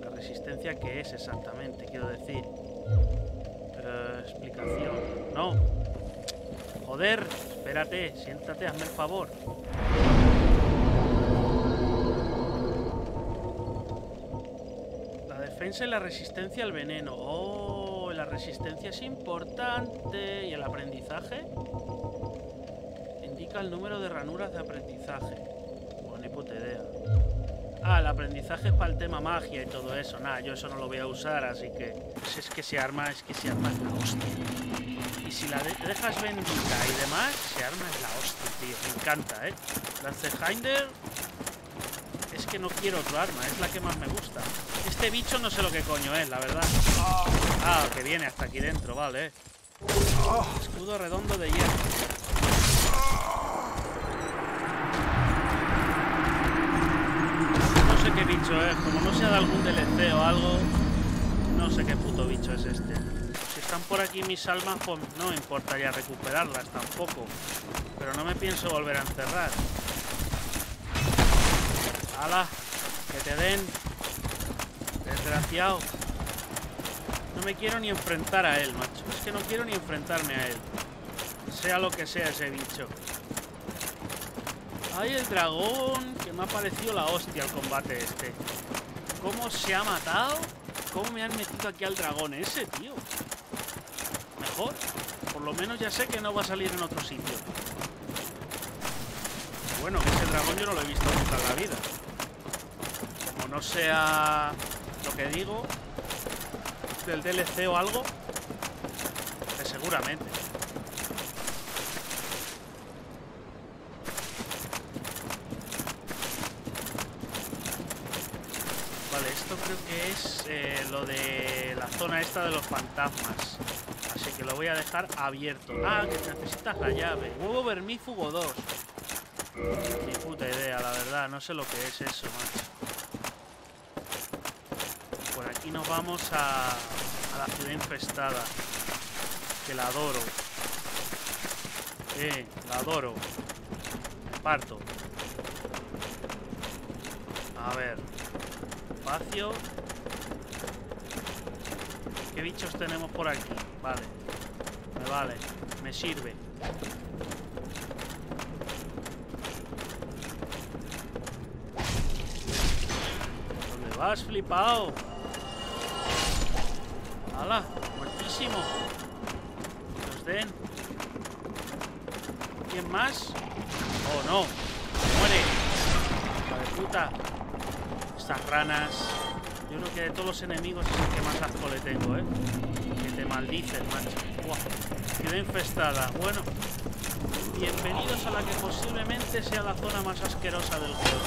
¿La resistencia qué es exactamente? Quiero decir. Eh, explicación. No. Joder, espérate, siéntate, hazme el favor. La defensa y la resistencia al veneno. Oh, la resistencia es importante. ¿Y el aprendizaje? El número de ranuras de aprendizaje. Bueno, idea. Ah, el aprendizaje es para el tema magia y todo eso. Nada, yo eso no lo voy a usar, así que... Si es que se arma, es que se arma la hostia. Y si la de- dejas bendita y demás, se arma es la hostia, tío. Me encanta, ¿eh? Lancehinder es que no quiero otro arma, es la que más me gusta. Este bicho no sé lo que coño es, la verdad. Ah, que viene hasta aquí dentro, vale. Escudo redondo de hierro. Es, como no sea de algún DLC o algo, no sé qué puto bicho es este. Si están por aquí mis almas, pues no me importaría recuperarlas tampoco. Pero no me pienso volver a encerrar. ¡Hala! ¡Que te den! Desgraciado. No me quiero ni enfrentar a él, macho. Es que no quiero ni enfrentarme a él. Sea lo que sea ese bicho. ¡Ay, el dragón! Me ha parecido la hostia el combate este. ¿Cómo se ha matado? ¿Cómo me han metido aquí al dragón ese, tío? Mejor. Por lo menos ya sé que no va a salir en otro sitio. Bueno, ese dragón yo no lo he visto nunca en la vida. Como no sea lo que digo del DLC o algo, que seguramente. Vale, esto creo que es eh, lo de la zona esta de los fantasmas. Así que lo voy a dejar abierto. Ah, que necesitas la llave. Huevo vermífugo 2. Ni puta idea, la verdad. No sé lo que es eso, macho. Por aquí nos vamos a, a la ciudad infestada. Que la adoro. Eh, la adoro. Parto. A ver. Espacio. ¿Qué bichos tenemos por aquí? Vale. Me vale. Me sirve. ¿Dónde vas, flipado? ¡Hala! Muertísimo. Nos den. ¿Quién más? ¡Oh, no! Creo que de todos los enemigos es el que más asco le tengo, ¿eh? Que te maldicen, macho. Buah. Ciudad infestada. Bueno. Bienvenidos a la que posiblemente sea la zona más asquerosa del juego.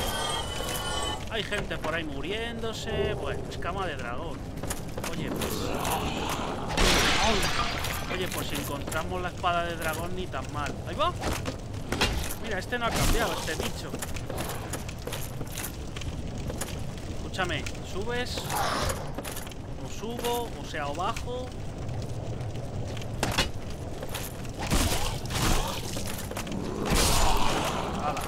Hay gente por ahí muriéndose. Bueno, escama de dragón. Oye, pues... Oye, pues si encontramos la espada de dragón ni tan mal. ¡Ahí va! Mira, este no ha cambiado, este bicho. Escúchame, ¿subes? O subo, o sea, o bajo. ¡Hala!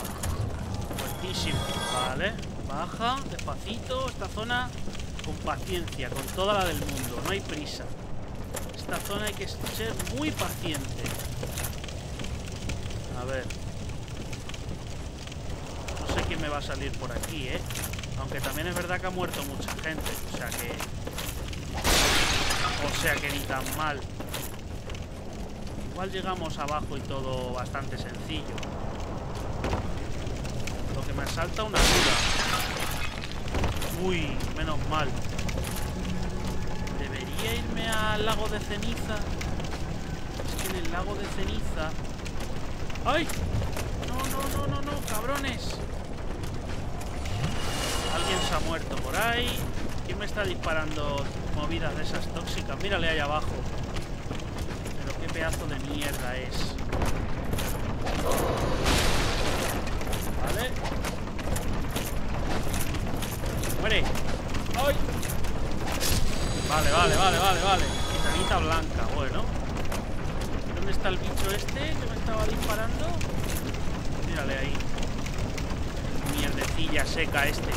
Fuertísimo. Vale, baja, despacito. Esta zona con paciencia, con toda la del mundo. No hay prisa. Esta zona hay que ser muy paciente. A ver. No sé quién me va a salir por aquí, ¿eh? Aunque también es verdad que ha muerto mucha gente. O sea que... O sea que ni tan mal. Igual llegamos abajo y todo bastante sencillo. Lo que me asalta una duda. Uy, menos mal. ¿Debería irme al lago de ceniza? Es que en el lago de ceniza... ¡Ay! No, no, no, no, no, cabrones. Alguien se ha muerto por ahí. ¿Quién me está disparando movidas de esas tóxicas? Mírale ahí abajo. Pero qué pedazo de mierda es. Vale. ¡Muere! ¡Ay! Vale, vale, vale, vale, vale. Gitanita blanca, bueno. ¿Dónde está el bicho este que me estaba disparando? Mírale ahí. Mierdecilla seca este.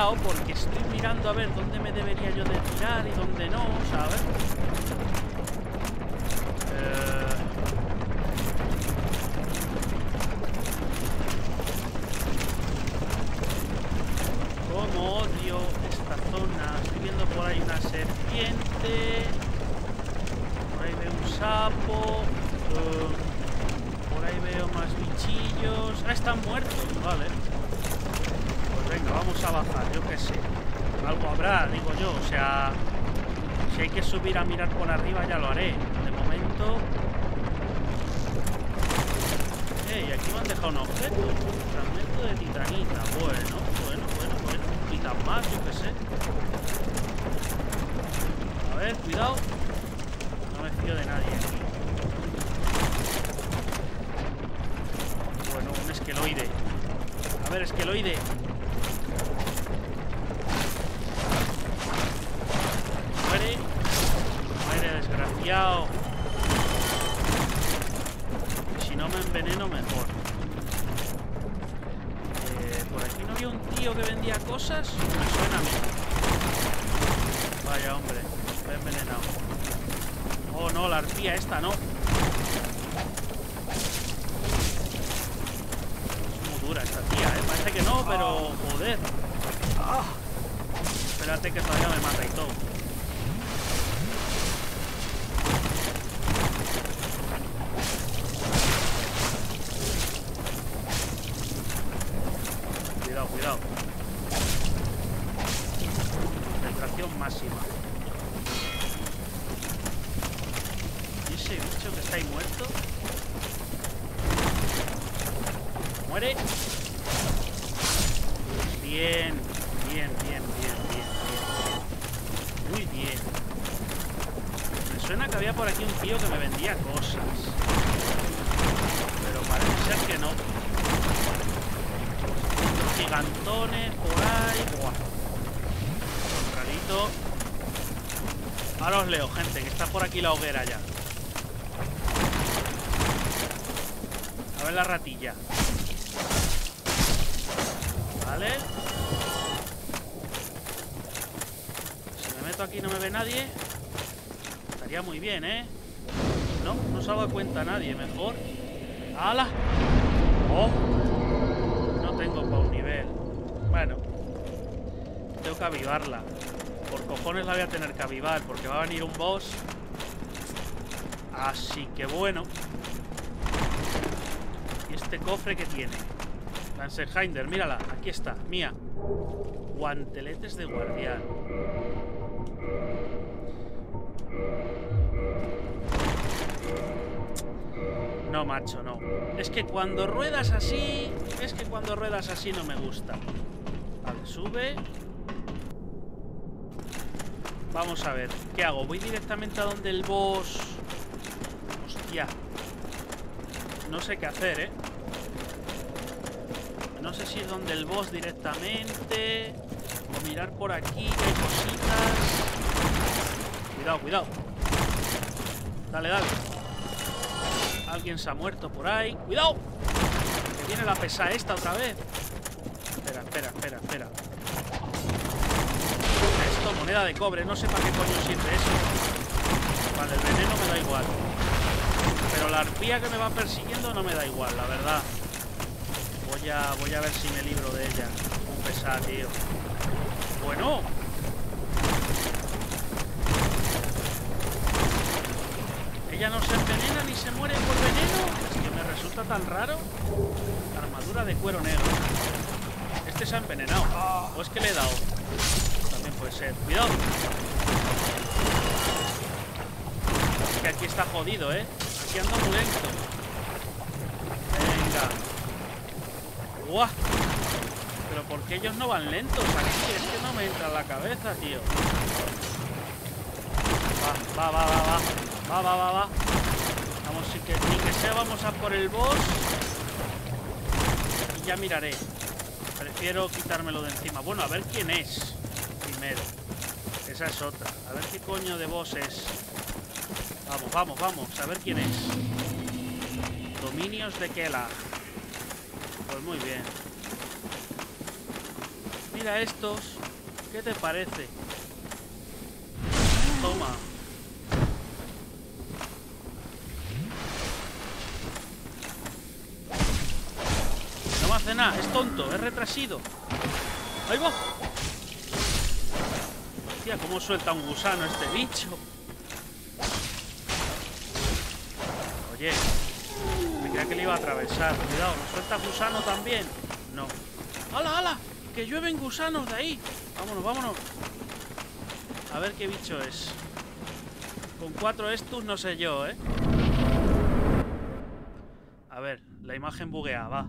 Porque estoy mirando a ver dónde me debería yo de tirar y dónde no, ¿sabes? Eh, Cómo odio esta zona. Estoy viendo por ahí hay una serpiente. Por ahí veo un sapo. um, por ahí veo más bichillos. Ah, están muertos, vale. Pues venga, vamos a bajar, yo qué sé. Algo habrá, digo yo. O sea, si hay que subir a mirar por arriba ya lo haré. De momento... Y aquí me han dejado un objeto. Fragmento de titanita. Bueno, bueno, bueno, bueno. Titan más, yo qué sé. A ver, cuidado. No me fío de nadie aquí. Bueno, un esqueloide. A ver, esqueloide. Muere. Muere, desgraciado. Y si no me enveneno, mejor. Eh, por aquí no había un tío que vendía cosas. Me suena a mí. Vaya, hombre. Me he envenenado. Oh, no, no. Es muy dura esta tía, ¿eh? Parece que no, pero... Joder. Ah. Espérate que todavía me mata y todo. Cuidado, cuidado. Concentración máxima. ¿Y ese bicho que está ahí muerto? ¿Muere? Bien, bien, bien, bien, bien, bien. Muy bien. Me suena que había por aquí un tío que me vendía cosas. Pero parece ser que no. Los gigantones por ahí. Buah. Son rarito. Ahora os leo, gente, que está por aquí la hoguera ya. A ver la ratilla. Vale. Si me meto aquí no me ve nadie. Estaría muy bien, ¿eh? No, no ha dado cuenta nadie. Mejor. ¡Hala! ¡Oh! No tengo para un nivel. Bueno. Tengo que avivarla. Por cojones la voy a tener que avivar porque va a venir un boss. Así que bueno. ¿Y este cofre que tiene? Lancerhinder, mírala, aquí está, mía. Guanteletes de guardián. No, macho, no. Es que cuando ruedas así... Es que cuando ruedas así no me gusta. Vale, sube. Vamos a ver. ¿Qué hago? ¿Voy directamente a donde el boss...? Hostia. No sé qué hacer, ¿eh? No sé si es donde el boss directamente. O mirar por aquí, que hay cositas. Cuidado, cuidado. Dale, dale. Alguien se ha muerto por ahí. ¡Cuidado! Que viene la pesa esta otra vez. Espera, espera, espera, espera. Esto, moneda de cobre. No sé para qué coño sirve eso. Vale, el veneno me da igual. Pero la arpía que me va persiguiendo no me da igual, la verdad. Voy a, voy a ver si me libro de ella. Un pesar, tío. Bueno. Ella no se envenena ni se muere por veneno. Es que me resulta tan raro. Armadura de cuero negro. Este se ha envenenado. O es que le he dado. También puede ser. Cuidado. Es que aquí está jodido, ¿eh? Ando muy lento. Venga. ¡Guau! Pero ¿por qué ellos no van lentos aquí? Es que no me entra en la cabeza, tío. Va, va, va, va, va. Va, va, va, va. Vamos, sin que, ni que sea, vamos a por el boss. Y ya miraré. Prefiero quitármelo de encima. Bueno, a ver quién es. Primero. Esa es otra. A ver qué coño de boss es. Vamos, vamos, vamos. A ver quién es. Dominios de Kela. Pues muy bien. Mira estos. ¿Qué te parece? Toma. No me hace nada. Es tonto. Es retrasido. Ahí va. Hostia, cómo suelta un gusano este bicho. Me creía que le iba a atravesar. Cuidado, ¿nos suelta gusano también? No. ¡Hala, hala! ¡Que llueven gusanos de ahí! Vámonos, vámonos. A ver qué bicho es. Con cuatro estus no sé yo, ¿eh? A ver, la imagen buguea, va.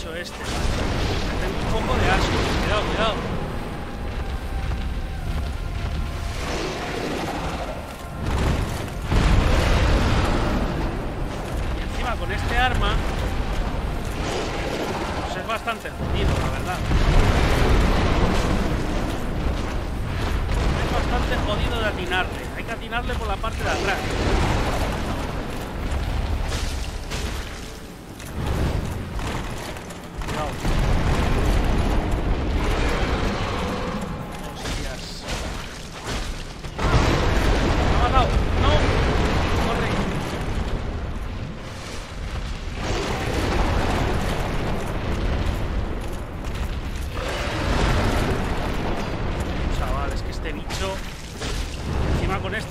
Puto bicho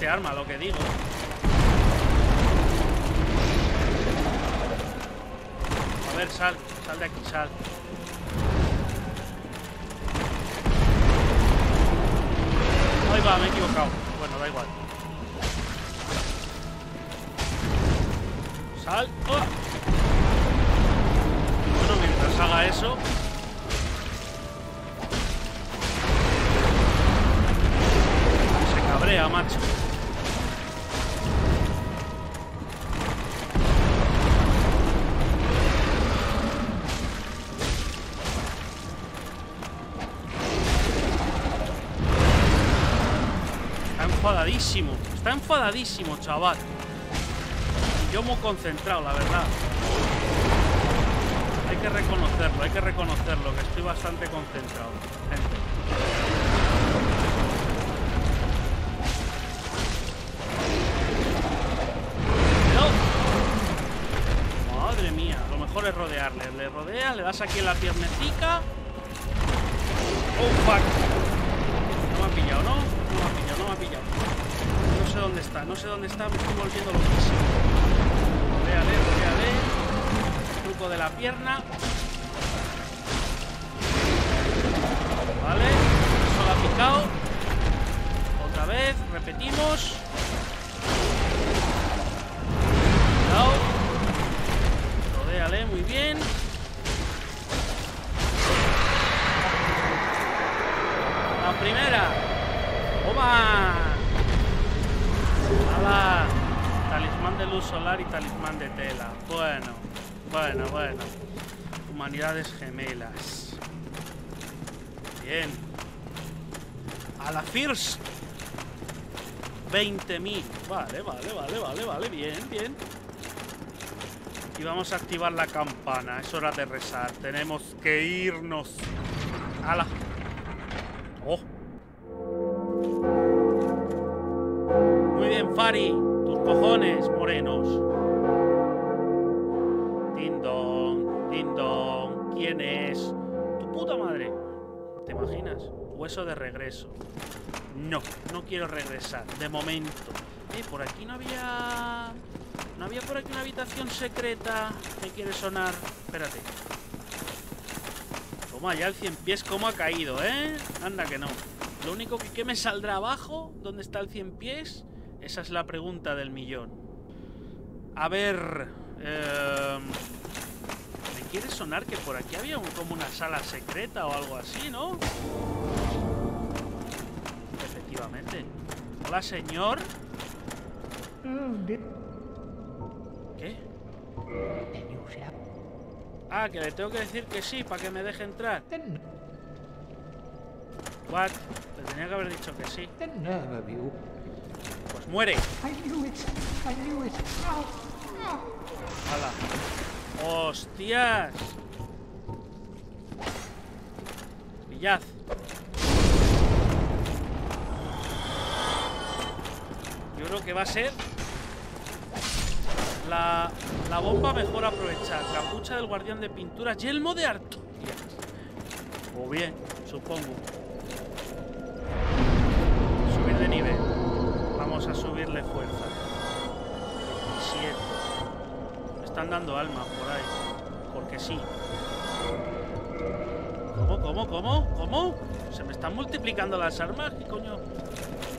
arma, lo que digo. Enfadadísimo. Está enfadadísimo, chaval. Y yo muy concentrado, la verdad. Hay que reconocerlo, hay que reconocerlo, que estoy bastante concentrado, gente. Madre mía, lo mejor es rodearle. Le rodeas, le das aquí en la piernecica. Oh, fuck. No me ha pillado, ¿no? No me ha pillado, no me ha pillado. Sé dónde está, no sé dónde está, me estoy volviendo loquísimo. Rodéale. Truco de la pierna. Vale, eso lo ha picado. Otra vez, repetimos. Cuidado. Rodéale muy bien. La primera. ¡Toma! Talismán de luz solar y talismán de tela. Bueno, bueno, bueno. Humanidades gemelas. Bien. A la First. 20.000. Vale, vale, vale, vale, vale. Bien, bien. Y vamos a activar la campana. Es hora de rezar. Tenemos que irnos. ¡Hala! Fari. Tus cojones, morenos. Ding dong. ¿Quién es? Tu puta madre. ¿Te imaginas? Hueso de regreso. No, no quiero regresar. De momento. Eh, por aquí no había... ¿No había por aquí una habitación secreta? ¿Me quiere sonar? Espérate. Toma ya el 100 pies cómo ha caído, ¿eh? Anda que no. Lo único que, ¿qué me saldrá abajo? ¿Dónde está el 100 pies? Esa es la pregunta del millón. A ver... em, me quiere sonar que por aquí había un- como una sala secreta o algo así, ¿no? Efectivamente. Hola, señor. ¿Qué? Ah, que le tengo que decir que sí para que me deje entrar. What? Le tenía que haber dicho que sí. Pues muere. ¡Hala! ¡Hostias! Pillad. Yo creo que va a ser la, la bomba mejor aprovechar. Capucha del guardián de pinturas. Yelmo de Arturias. O bien, supongo. Subir de nivel. Vamos a subirle fuerza. 17. Me están dando almas por ahí. Porque sí. ¿Cómo, cómo, cómo? ¿Cómo? Se me están multiplicando las armas. ¿Qué coño?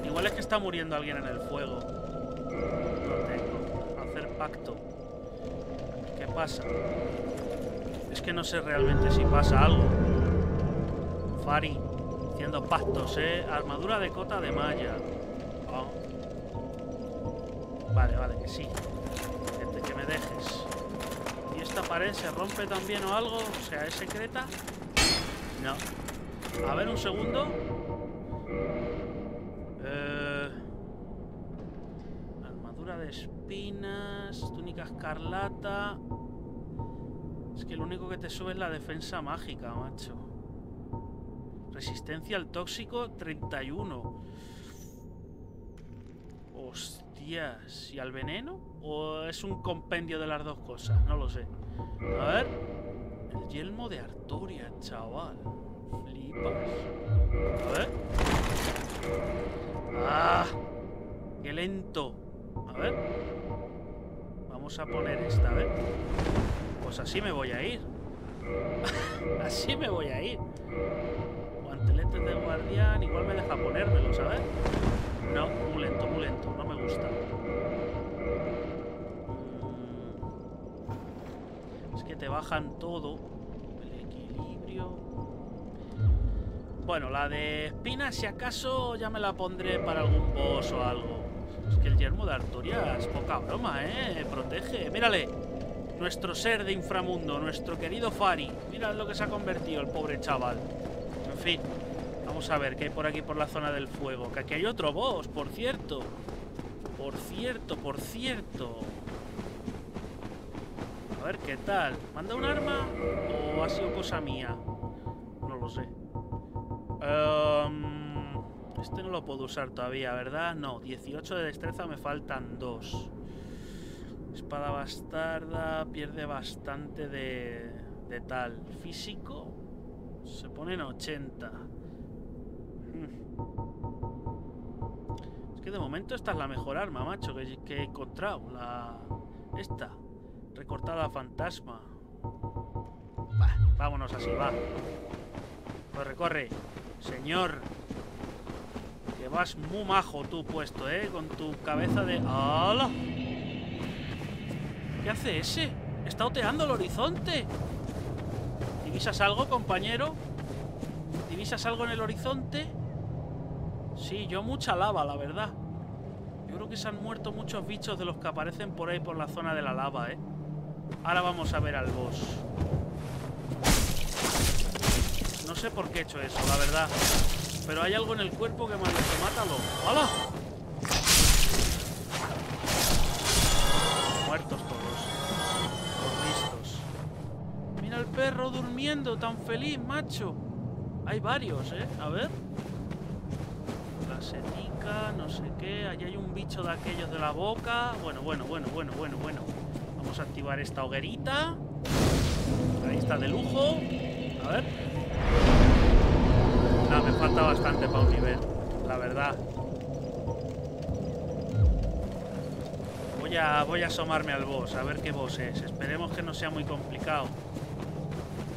Igual es que está muriendo alguien en el fuego. No tengo. Hacer pacto. ¿Qué pasa? Es que no sé realmente si pasa algo. Fari. Haciendo pactos, ¿eh? Armadura de cota de malla. Vale, vale, que sí. Gente, que me dejes. ¿Y esta pared se rompe también o algo? O sea, ¿es secreta? No. A ver, un segundo. Eh, armadura de espinas, túnica escarlata. Es que lo único que te sube es la defensa mágica, macho. Resistencia al tóxico 31. Hostias. ¿Y al veneno? ¿O es un compendio de las dos cosas? No lo sé. A ver. El yelmo de Arturia, chaval. Flipas. A ver. ¡Ah! ¡Qué lento! A ver. Vamos a poner esta, a ver. Pues así me voy a ir. así me voy a ir. Guanteletes de guardián. Igual me deja ponérmelo, ¿sabes? No, muy lento, muy lento. No me gusta. Mm. Es que te bajan todo. El equilibrio. Bueno, la de espinas, si acaso, ya me la pondré para algún boss o algo. Es que el yermo de Arturia es poca broma, ¿eh? Protege. Mírale. Nuestro ser de inframundo, nuestro querido Fari. Mira lo que se ha convertido el pobre chaval. En fin. Vamos a ver qué hay por aquí por la zona del fuego. Que aquí hay otro boss, por cierto. Por cierto, por cierto. A ver qué tal. ¿Manda un arma o ha sido cosa mía? No lo sé. Em, este no lo puedo usar todavía, ¿verdad? No, 18 de destreza me faltan dos. Espada bastarda pierde bastante de, de tal. Físico se pone en 80. Es que de momento esta es la mejor arma, macho, que, que he encontrado. La... Esta. Recortada fantasma. Bah, vámonos así, va. Corre, corre. Señor. Que vas muy majo tú puesto, ¿eh? Con tu cabeza de... ¡Hala! ¿Qué hace ese? Está oteando el horizonte. ¿Divisas algo, compañero? ¿Divisas algo en el horizonte? Sí, yo mucha lava, la verdad. Yo creo que se han muerto muchos bichos de los que aparecen por ahí por la zona de la lava, ¿eh? Ahora vamos a ver al boss. No sé por qué he hecho eso, la verdad. Pero hay algo en el cuerpo que me ha dicho, mátalo. ¡Hala! Muertos todos. Listos. Mira el perro durmiendo, tan feliz, macho. Hay varios, ¿eh? A ver. Setica, no sé qué. Allí hay un bicho de aquellos de la boca. Bueno, bueno, bueno, bueno, bueno, bueno. Vamos a activar esta hoguerita. Ahí está de lujo. A ver. No, me falta bastante para un nivel, la verdad. Voy a, voy a asomarme al boss, a ver qué boss es. Esperemos que no sea muy complicado.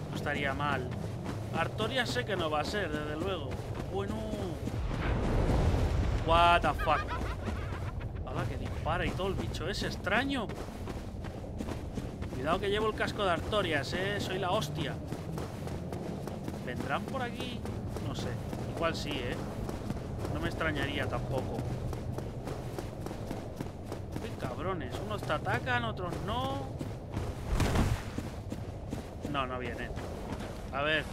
No estaría mal. Artoria sé que no va a ser, desde luego. Bueno. What the fuck. Que dispara y todo el bicho es extraño. Cuidado que llevo el casco de Artorias, eh. Soy la hostia. ¿Vendrán por aquí? No sé. Igual sí, eh. No me extrañaría tampoco. Qué cabrones. Unos te atacan, otros no. No, no vienen. A ver.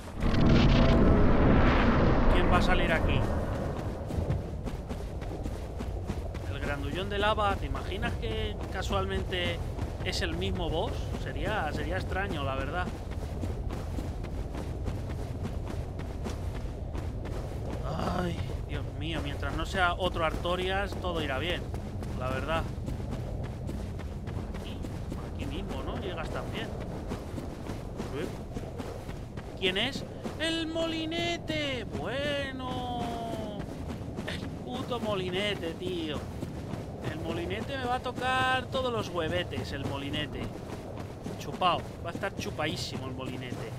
¿Quién va a salir aquí? Grandullón de lava. ¿Te imaginas que casualmente es el mismo boss? Sería, sería extraño, la verdad. Ay, Dios mío. Mientras no sea otro Artorias, todo irá bien. La verdad. Aquí, por aquí mismo, ¿no? Llegas también. ¿Quién es? ¡El molinete! Bueno. El puto molinete, tío. Molinete me va a tocar todos los huevetes, el molinete. Chupao. Va a estar chupaísimo el molinete.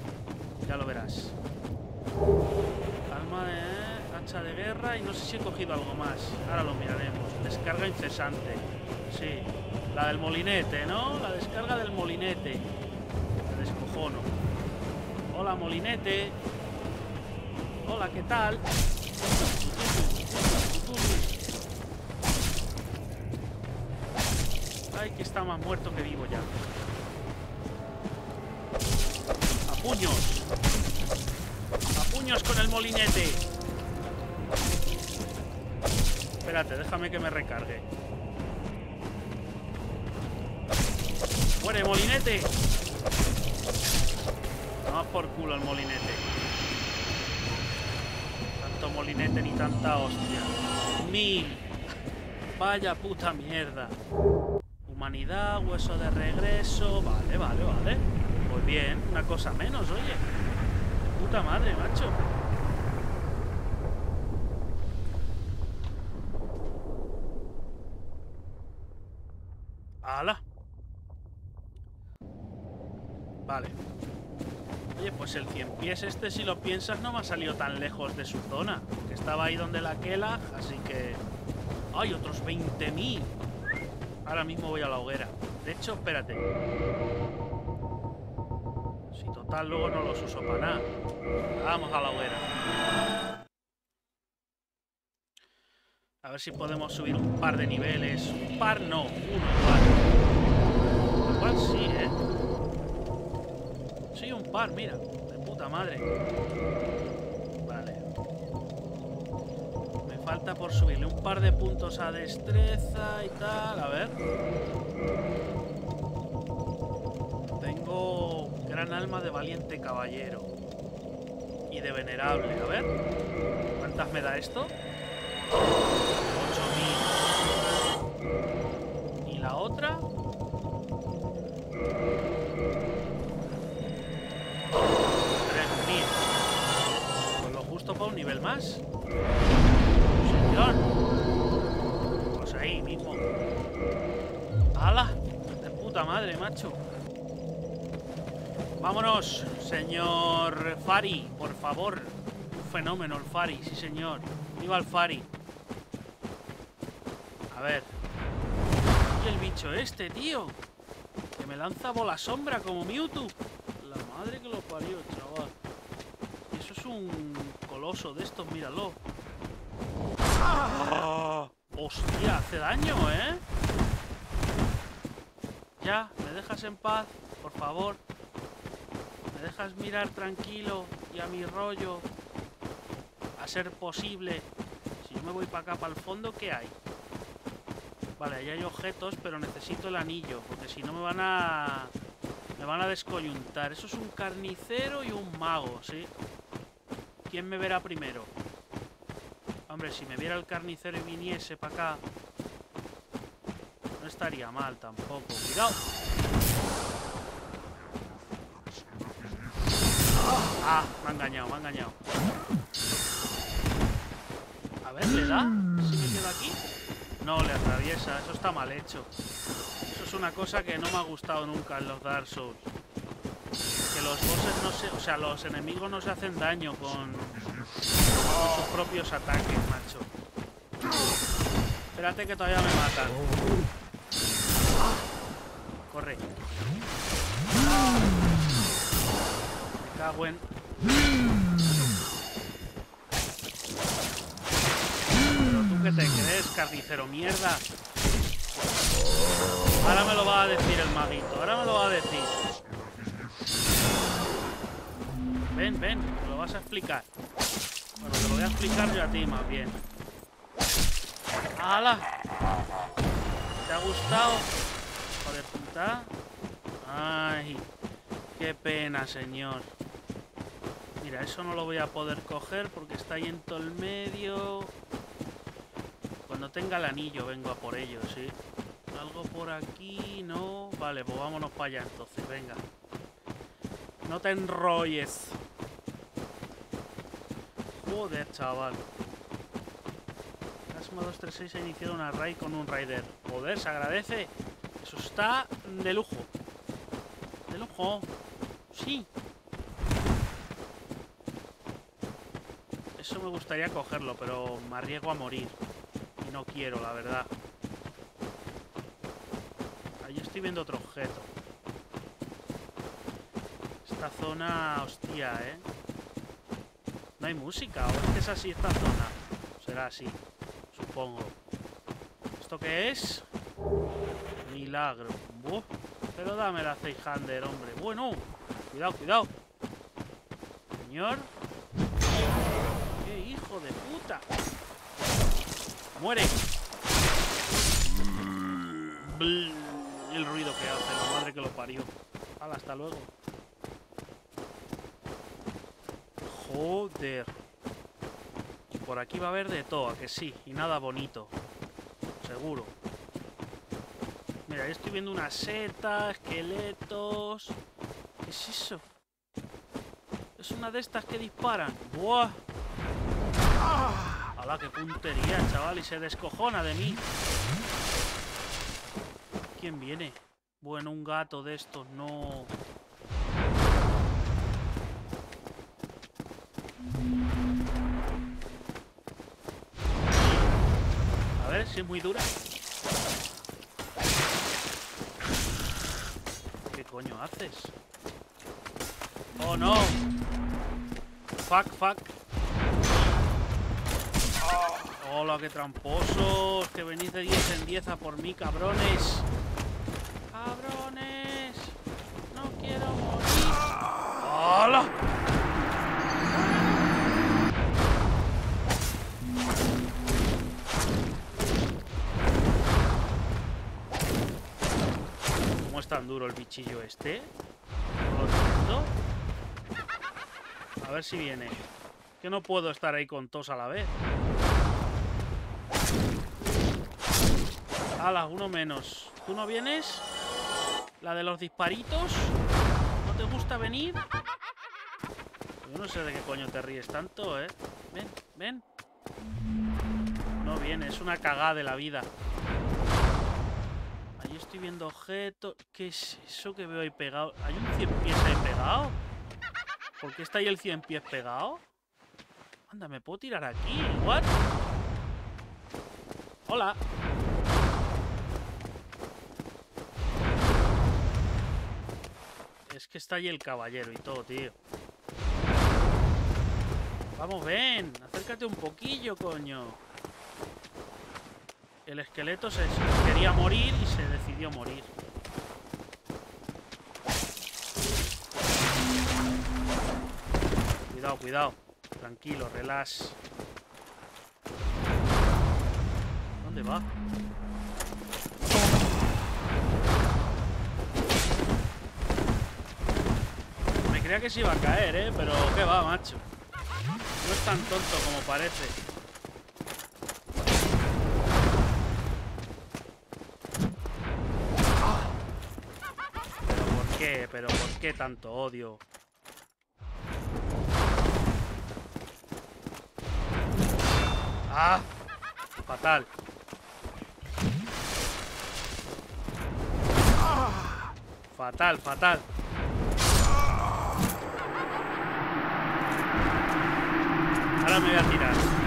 Ya lo verás. Alma de hacha de guerra y no sé si he cogido algo más. Ahora lo miraremos. Descarga incesante. Sí. La del molinete, ¿no? La descarga del molinete. Me descojono. Hola, molinete. Hola, ¿qué tal? Que está más muerto que vivo ya. ¡A puños! ¡A puños con el molinete! Espérate, déjame que me recargue. ¡Muere, molinete! Vamos por culo el molinete. Tanto molinete ni tanta hostia. Mil. Vaya puta mierda. Hueso de regreso. Vale, vale, vale. Pues bien, una cosa menos, oye. Puta madre, macho. ¡Hala! Vale. Oye, pues el cien pies este, si lo piensas, no me ha salido tan lejos de su zona. Que estaba ahí donde la Kela, así que... ¡Ay, otros 20.000! Ahora mismo voy a la hoguera. De hecho, espérate. Si total luego no los uso para nada. Vamos a la hoguera. A ver si podemos subir un par de niveles. Un par no, uno igual. Igual sí, ¿eh? Sí, un par, mira. De puta madre. Falta por subirle un par de puntos a destreza y tal. A ver. Tengo gran alma de valiente caballero. Y de venerable. A ver. ¿Cuántas me da esto? 8000. ¿Y la otra? 3000. Lo justo para un nivel más. Pues ahí mismo. ¡Hala! De puta madre, macho. Vámonos, señor Fari, por favor. Un fenómeno el Fari, sí señor. Viva el Fari. A ver. Y el bicho este, tío. Que me lanza bola sombra como Mewtwo. La madre que lo parió, chaval. Eso es un coloso de estos, míralo. ¡Ah! ¡Hostia! Hace daño, ¿eh? Ya, ¿me dejas en paz? Por favor. ¿Me dejas mirar tranquilo y a mi rollo? A ser posible. Si yo me voy para acá, para el fondo, ¿qué hay? Vale, ahí hay objetos, pero necesito el anillo, porque si no me van a... Me van a descoyuntar. Eso es un carnicero y un mago, ¿sí? ¿Quién me verá primero? Hombre, si me viera el carnicero y viniese para acá... No estaría mal tampoco. ¡Cuidado! Ah, me ha engañado, me ha engañado. A ver, ¿le da? Si me quedo aquí. No, le atraviesa. Eso está mal hecho. Eso es una cosa que no me ha gustado nunca en los Dark Souls. Que los bosses no se... O sea, los enemigos no se hacen daño con, con sus propios ataques, macho. Espérate que todavía me matan. Corre. Me cago en... ¿Pero tú qué te crees, carnicero mierda? Ahora me lo va a decir el maguito, ahora me lo va a decir. Ven, ven, me lo vas a explicar. Bueno, te lo voy a explicar yo a ti más bien. ¡Hala! ¿Te ha gustado? De puta. Ay, qué pena, señor. Mira, eso no lo voy a poder coger porque está ahí en todo el medio. Cuando tenga el anillo vengo a por ello, ¿sí? Algo por aquí, no. Vale, pues vámonos para allá entonces, venga. No te enrolles. Joder, chaval. Asma 236 ha iniciado una raid con un raider. Joder, se agradece. Eso está de lujo. De lujo. Sí. Eso me gustaría cogerlo, pero me arriesgo a morir. Y no quiero, la verdad. Ahí estoy viendo otro objeto. Esta zona, hostia, ¿eh? No hay música, o es es así esta zona. Será así, supongo. ¿Esto qué es? Milagro. Pero dame la Hander, hombre. Bueno, cuidado, cuidado. Señor. ¡Qué hijo de puta! ¡Muere! El ruido que hace, la madre que lo parió. Hala, hasta luego. Joder. Por aquí va a haber de todo, ¿a que sí. Y nada bonito. Seguro. Mira, ahí estoy viendo una seta, esqueletos. ¿Qué es eso? Es una de estas que disparan. ¡Buah! ¡Hala, qué puntería, chaval! Y se descojona de mí. ¿Quién viene? Bueno, un gato de estos, no... A ver si es muy dura. ¿Qué coño haces? ¡Oh, no! ¡Fuck, fuck! ¡Hola, qué tramposos! Que venís de 10 en 10 a por mí, cabrones. ¡Cabrones! ¡No quiero morir! ¡Hola! Tan duro el bichillo este? A ver si viene. Que no puedo estar ahí con tos a la vez. Hala, uno menos. ¿Tú no vienes? ¿La de los disparitos? ¿No te gusta venir? Yo no sé de qué coño te ríes tanto, ¿eh? Ven, ven. No viene, es una cagada de la vida. Estoy viendo objetos. ¿Qué es eso que veo ahí pegado? ¿Hay un 100 pies ahí pegado? ¿Por qué está ahí el 100 pies pegado? Anda, ¿me puedo tirar aquí? ¿What? Hola. Es que está ahí el caballero y todo, tío. Vamos, ven. Acércate un poquillo, coño. El esqueleto se quería morir y se decidió morir. Cuidado, cuidado. Tranquilo, relax. ¿Dónde va? Me creía que se iba a caer, ¿eh? Pero qué va, macho. No es tan tonto como parece. Pero ¿por qué tanto odio? ¡Ah! Fatal. Fatal, fatal. Ahora me voy a tirar.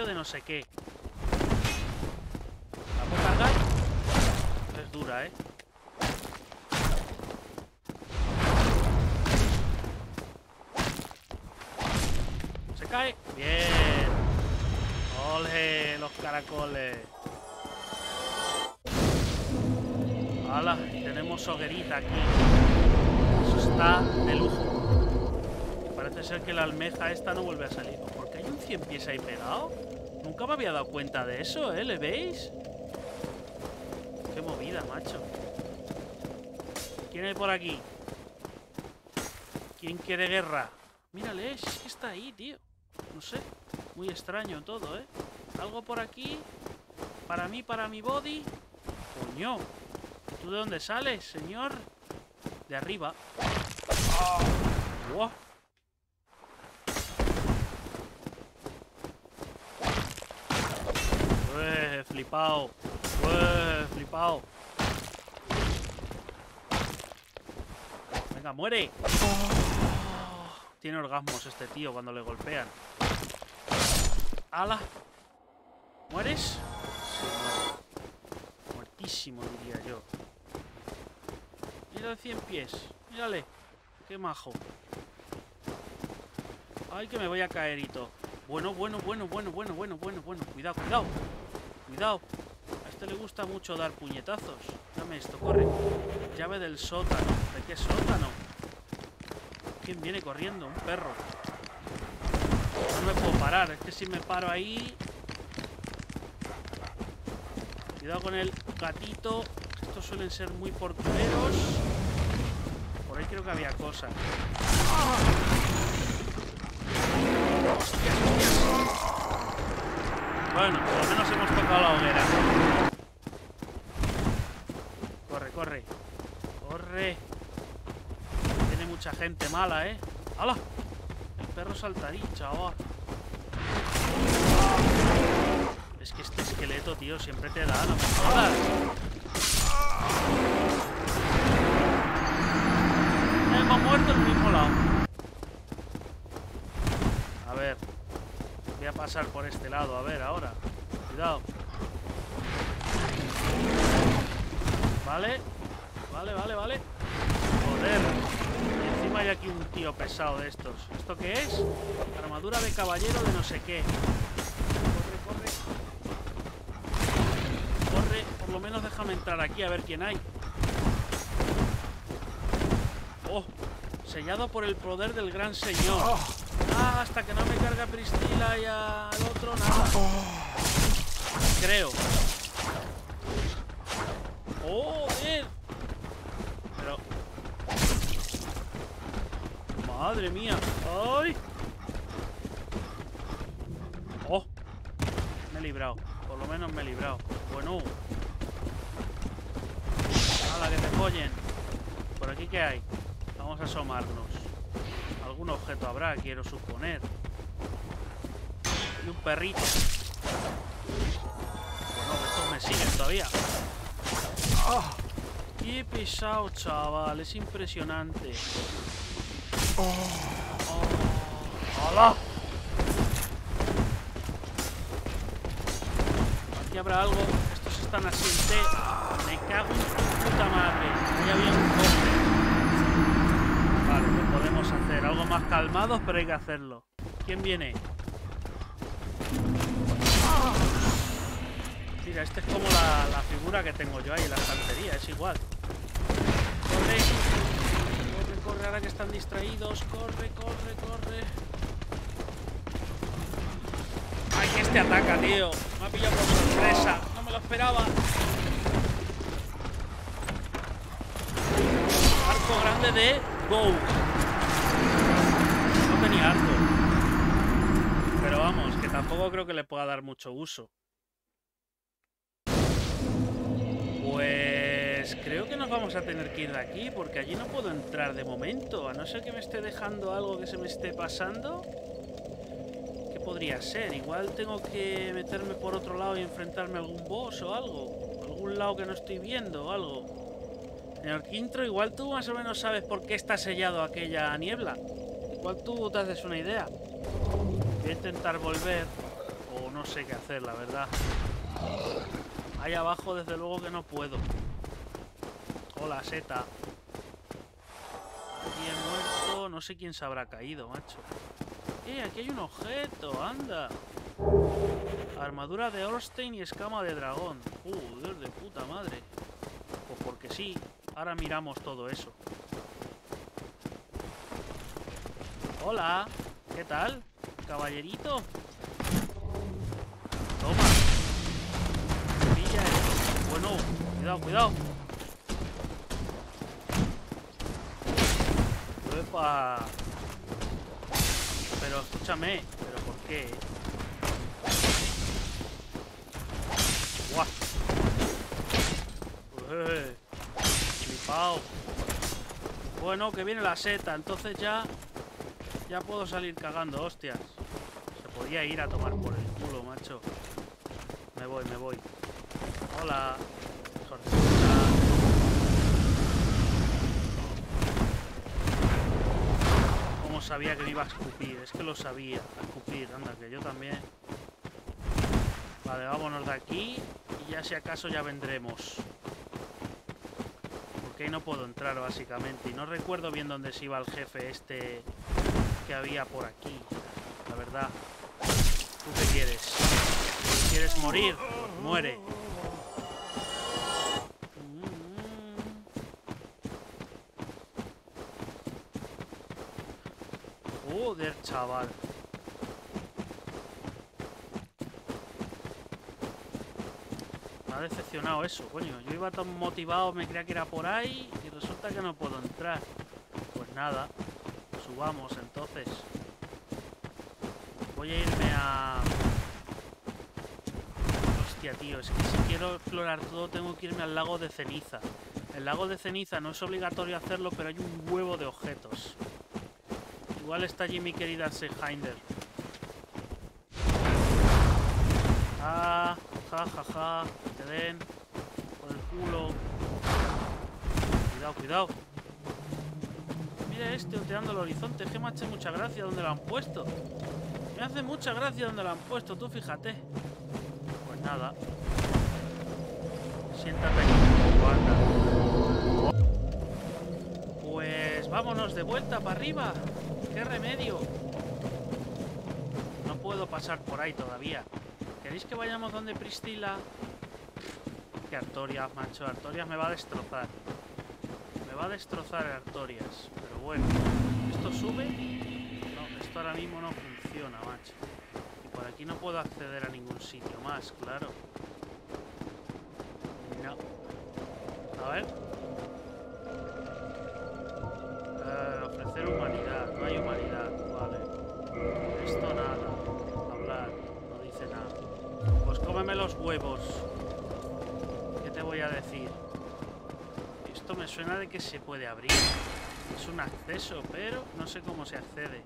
De no sé qué. ¿La puedo cargar? Es dura, ¿eh? ¿Se cae? Bien. ¡Ole! Los caracoles. ¡Hala! Tenemos hoguerita aquí. Eso está de lujo. Parece ser que la almeja esta no vuelve a salir. ¿Por qué hay un 100 pies ahí pegado? Nunca me había dado cuenta de eso, ¿eh? ¿Le veis? Qué movida, macho. ¿Quién hay por aquí? ¿Quién quiere guerra? Mírale, es que está ahí, tío. No sé. Muy extraño todo, ¿eh? Algo por aquí. Para mí, para mi body. Coño. ¿Tú de dónde sales, señor? De arriba. Buah. Ué, flipao. Ué, flipao. Venga, muere. Tiene orgasmos este tío cuando le golpean. ¡Hala! ¿Mueres? Sí. Muertísimo, diría yo. Mira el 100 pies. Mírale. Qué majo. Ay, que me voy a caer y. Bueno, bueno, bueno, bueno, bueno, bueno, bueno, bueno. Cuidado, cuidado. Cuidado. A este le gusta mucho dar puñetazos. Dame esto, corre. Llave del sótano. ¿De qué sótano? ¿Quién viene corriendo? Un perro. No me puedo parar. Es que si me paro ahí... Cuidado con el gatito. Estos suelen ser muy portugueros. Por ahí creo que había cosas. Bueno, por lo menos hemos tocado la hoguera. Corre, corre. Corre. Tiene mucha gente mala, ¿eh? ¡Hala! El perro saltarí, chaval. Es que este esqueleto, tío, siempre te da, no me jodas. Hemos muerto el mismo lado. A ver. Voy a pasar por este lado, a ver, ahora. Cuidado. Vale. Vale, vale, vale. Joder. Y encima hay aquí un tío pesado de estos. ¿Esto qué es? Armadura de caballero de no sé qué. Corre, corre. Corre. Por lo menos déjame entrar aquí a ver quién hay. Oh. Sellado por el poder del gran señor. Hasta que no me carga Priscila y al otro nada. Creo. ¡Joder! Pero... ¡Madre mía! ¡Ay! ¡Oh! Me he librado. Por lo menos me he librado. Bueno. ¡Hala, que te follen! ¿Por aquí qué hay? Vamos a asomarnos. Algún objeto habrá, quiero suponer. Y un perrito. Bueno, estos me siguen todavía. ¡Ah! ¡Qué pesado, chaval! Es impresionante. ¡Oh! Calmados, pero hay que hacerlo. ¿Quién viene? Mira, este es como la, figura que tengo yo ahí en la estantería. Es igual. Corre. Corre, corre. Ahora que están distraídos. Corre, corre, corre. Ay, que este ataca, tío. Me ha pillado por sorpresa. No me lo esperaba. Arco grande de Go. No tenía arco. Pero vamos, que tampoco creo que le pueda dar mucho uso. creo que nos vamos a tener que ir de aquí porque allí no puedo entrar de momento. A no ser que me esté dejando algo que se me esté pasando. ¿Qué podría ser? Igual tengo que meterme por otro lado y enfrentarme a algún boss o algo. Algún lado que no estoy viendo o algo. Señor Quintro, igual tú más o menos sabes por qué está sellado aquella niebla. Igual tú te haces una idea. Voy a intentar volver. O no sé qué hacer, la verdad. Ahí abajo, desde luego que no puedo. Hola, seta. Aquí he muerto. No sé quién se habrá caído, macho. ¡Eh! Aquí hay un objeto, anda. Armadura de Orstein y escama de dragón. Joder, de puta madre. Pues porque sí. Ahora miramos todo eso. Hola. ¿Qué tal? Caballerito. Toma. Pilla esto. Bueno, cuidado, cuidado. Epa. Pero escúchame, ¿pero por qué? ¡Guau! Eh. Bueno, que viene la seta, entonces ya... Ya puedo salir cagando, hostias. Se podía ir a tomar por el culo, macho. Me voy, me voy. Hola. Cómo sabía que me iba a escupir. Es que lo sabía. A escupir, anda, que yo también. Vale, vámonos de aquí. Y ya si acaso ya vendremos. Porque ahí no puedo entrar, básicamente. Y no recuerdo bien dónde se iba el jefe este que había por aquí. La verdad. ¿Tú qué quieres? ¿Quieres morir? Muere. Joder, chaval. Me ha decepcionado eso, coño. Yo iba tan motivado, me creía que era por ahí y resulta que no puedo entrar. Pues nada, subamos entonces. Voy a irme a... Hostia, tío, es que si quiero explorar todo tengo que irme al lago de ceniza. El lago de ceniza no es obligatorio hacerlo, pero hay un huevo de objetos. Igual está allí mi querida Sehinder. Ah, ja, ja, ja. Que te den por el culo. Cuidado, cuidado. Este oteando el horizonte. Es que me hace mucha gracia donde lo han puesto. Me hace mucha gracia donde lo han puesto, tú fíjate. Pues nada. Siéntate aquí anda. Pues vámonos de vuelta para arriba. ¡Qué remedio! No puedo pasar por ahí todavía. ¿Queréis que vayamos donde Priscila? Que Artorias, macho. Artorias me va a destrozar. Me va a destrozar Artorias. Bueno. ¿Esto sube? No, esto ahora mismo no funciona, macho. Y por aquí no puedo acceder a ningún sitio más, claro. No. A ver. Eh, ofrecer humanidad. No hay humanidad. Vale. Esto nada. Hablar. No dice nada. Pues cómeme los huevos. ¿Qué te voy a decir? Esto me suena de que se puede abrir. Es un acceso, pero no sé cómo se accede.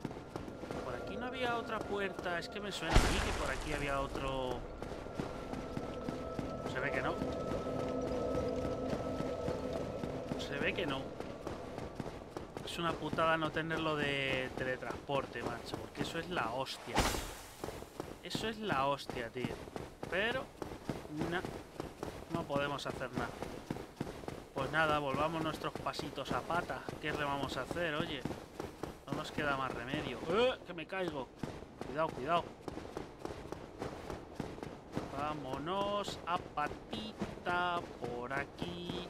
Por aquí no había otra puerta. Es que me suena a mí que por aquí había otro... Se ve que no. Se ve que no. Es una putada no tenerlo de teletransporte, macho. Porque eso es la hostia. Eso es la hostia, tío. Pero... No, no podemos hacer nada. Nada, volvamos nuestros pasitos a pata. ¿Qué le vamos a hacer, oye? No nos queda más remedio. ¡Eh! ¡Que me caigo! Cuidado, cuidado. Vámonos a patita por aquí.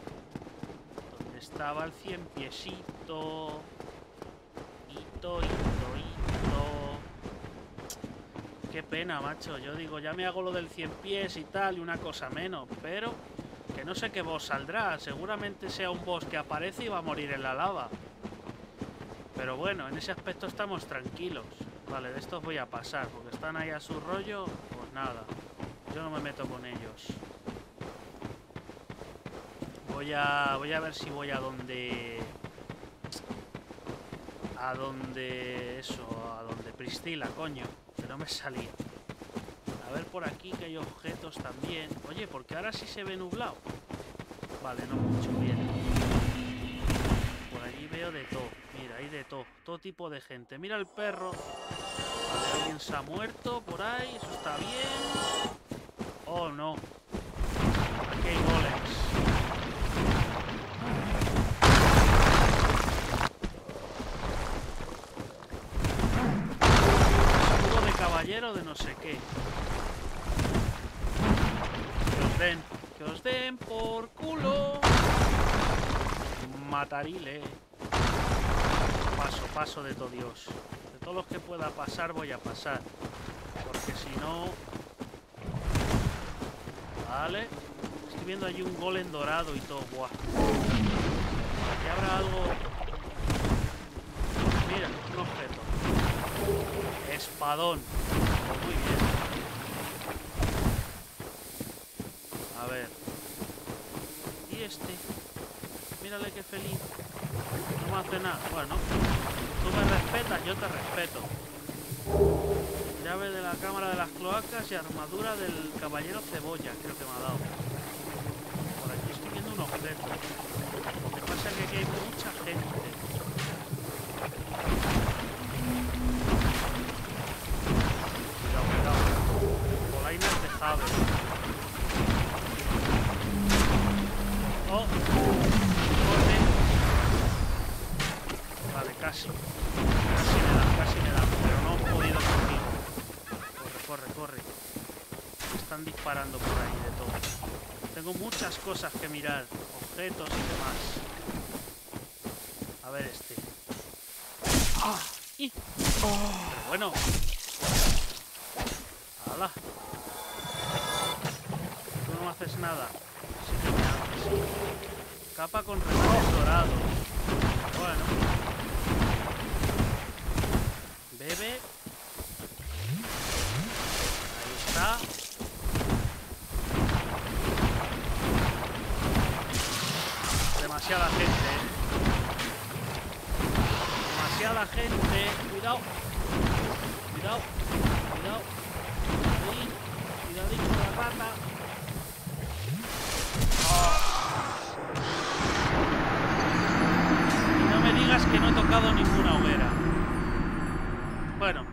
Donde estaba el cien piesito. Hito, hito, hito. Qué pena, macho. Yo digo, ya me hago lo del cien pies y tal, y una cosa menos. Pero que no sé qué boss saldrá. Seguramente sea un boss que aparece y va a morir en la lava. Pero bueno, en ese aspecto estamos tranquilos. Vale, de estos voy a pasar, porque están ahí a su rollo. Pues nada, yo no me meto con ellos. Voy a, voy a ver si voy a donde... A donde... Eso, a donde Priscila, coño. Que no me salía. A ver por aquí que hay objetos también. Oye, porque ahora sí se ve nublado. Vale, no mucho, bien. Por allí veo de todo. Mira, hay de todo. Todo tipo de gente. Mira el perro. Vale, alguien se ha muerto por ahí. Eso está bien. Oh, no. Aquí hay golems. De caballero de no sé qué. Que os den. Por culo. Matarile. Paso, paso de todo Dios. De todos los que pueda pasar voy a pasar. Porque si no... Vale. Estoy viendo allí un golem dorado y todo. Buah. Aquí habrá algo... Mira, un objeto. Espadón. Muy bien. A ¿Y este? Mírale qué feliz. No me hace nada. Bueno, tú me respetas, yo te respeto. Llave de la cámara de las cloacas y armadura del caballero cebolla, creo que me ha dado. Por aquí estoy viendo un objeto. Lo que pasa es que aquí hay mucha gente. Cuidado, cuidado. Polainas de Jave. Oh, corre. Vale, casi. Casi me dan, casi me dan, pero no he podido conmigo. Corre, corre, corre. Me están disparando por ahí de todo. Tengo muchas cosas que mirar, objetos y demás. A ver este. ¡Ah! ¡Y! Pero bueno. ¡Hala! Tú no haces nada. Sí que me haces. Capa con remates dorados. Bueno. Bebe. Ahí está. Demasiada gente. ¿eh? Demasiada gente. Cuidado. Cuidado. Cuidado. Ahí. Cuidadito la rata. Y no me digas que no he tocado ninguna hoguera. Bueno,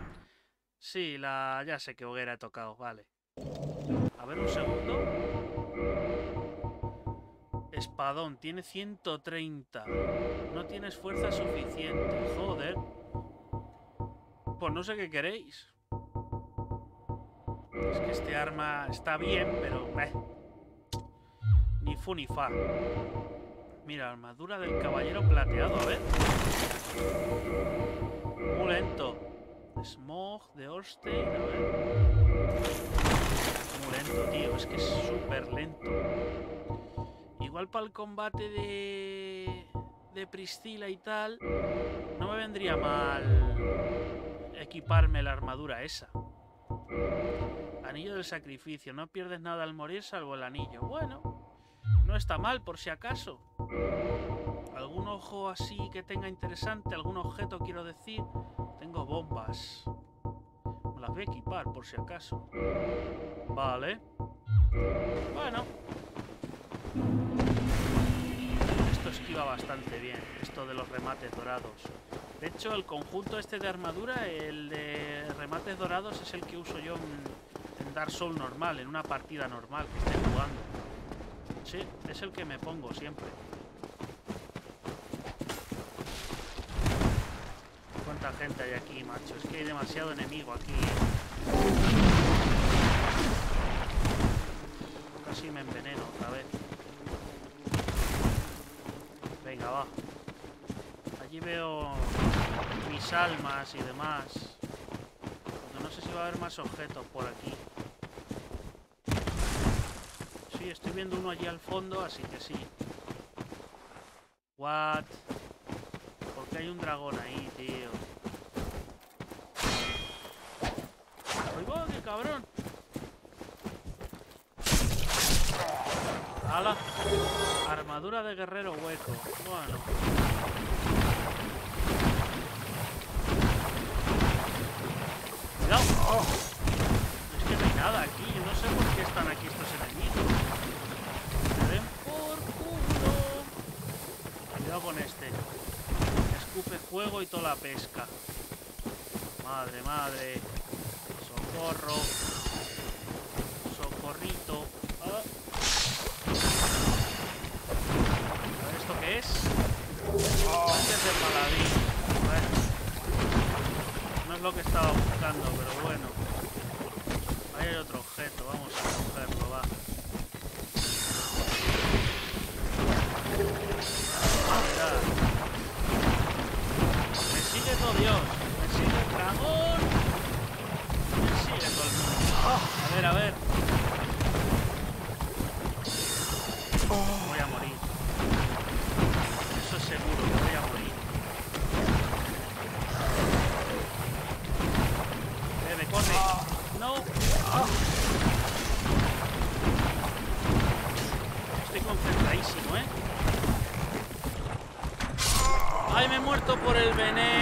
ya sé qué hoguera he tocado, vale. A ver un segundo. Espadón, tiene 130. No tienes fuerza suficiente, joder. Pues no sé qué queréis. Es que este arma está bien, pero... Ni fu ni fa. Mira, armadura del caballero plateado, a ver. Muy lento. Smog de Orstein, a ver. Muy lento, tío. Es que es súper lento. Igual para el combate de... De Priscila y tal... No me vendría mal... Equiparme la armadura esa. Anillo del sacrificio. No pierdes nada al morir salvo el anillo. Bueno... No está mal, por si acaso. ¿Algún ojo así que tenga interesante? ¿Algún objeto, quiero decir? Tengo bombas. Me las voy a equipar, por si acaso. Vale. Bueno. Esto esquiva bastante bien, esto de los remates dorados. De hecho, el conjunto este de armadura, el de remates dorados, es el que uso yo en, Dark Souls normal, en una partida normal que esté jugando. Sí, es el que me pongo siempre. ¿Cuánta gente hay aquí, macho? Es que hay demasiado enemigo aquí. Casi me enveneno otra vez. Venga, va. Allí veo mis almas y demás. No sé si va a haber más objetos por aquí. viendo uno allí al fondo, así que sí. What? Porque hay un dragón ahí, tío. ¡Ay, va, qué cabrón! ¡Hala! Armadura de guerrero hueco. Bueno. ¡Cuidado! Oh. y toda la pesca. Madre, madre. Socorro. por el veneno.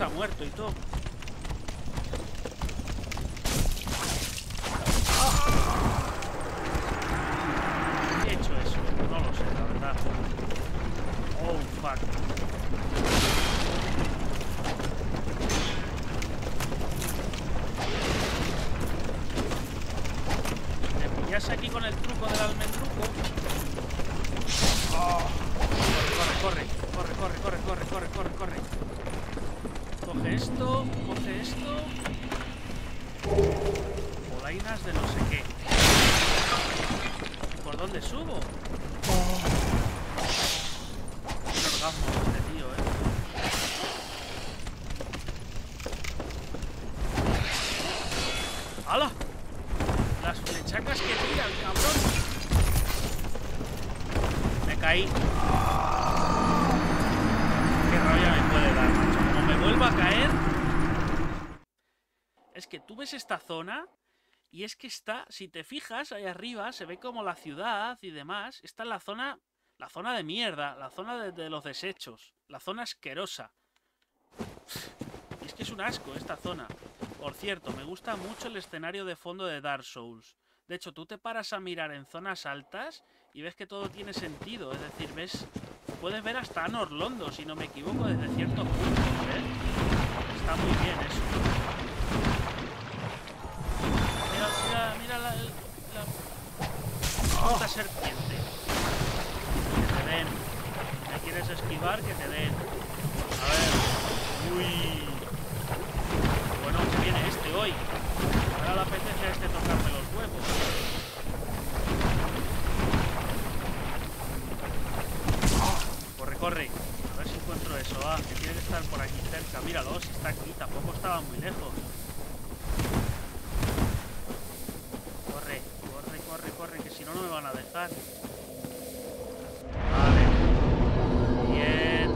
ha muerto y todo. esta zona. Y es que está, si te fijas, ahí arriba se ve como la ciudad y demás. Está en la zona, la zona de mierda, la zona de, los desechos, la zona asquerosa. Y es que es un asco esta zona. Por cierto, me gusta mucho el escenario de fondo de Dark Souls. De hecho, tú te paras a mirar en zonas altas y ves que todo tiene sentido. Es decir, ves, puedes ver hasta Anor Londo, si no me equivoco, desde ciertos puntos. ¿eh? Está muy bien eso. Mira, mira, la, la puta serpiente. Que te den. Si me quieres esquivar, que te den. A ver. Uy. Bueno, que viene este hoy. Ahora le apetece a este tocarme los huevos. Corre, corre. A ver si encuentro eso. Ah, que tiene que estar por aquí cerca. Míralo, si está aquí. Tampoco estaba muy lejos. Corre, corre, corre, corre. Que si me van a dejar. Vale. Bien.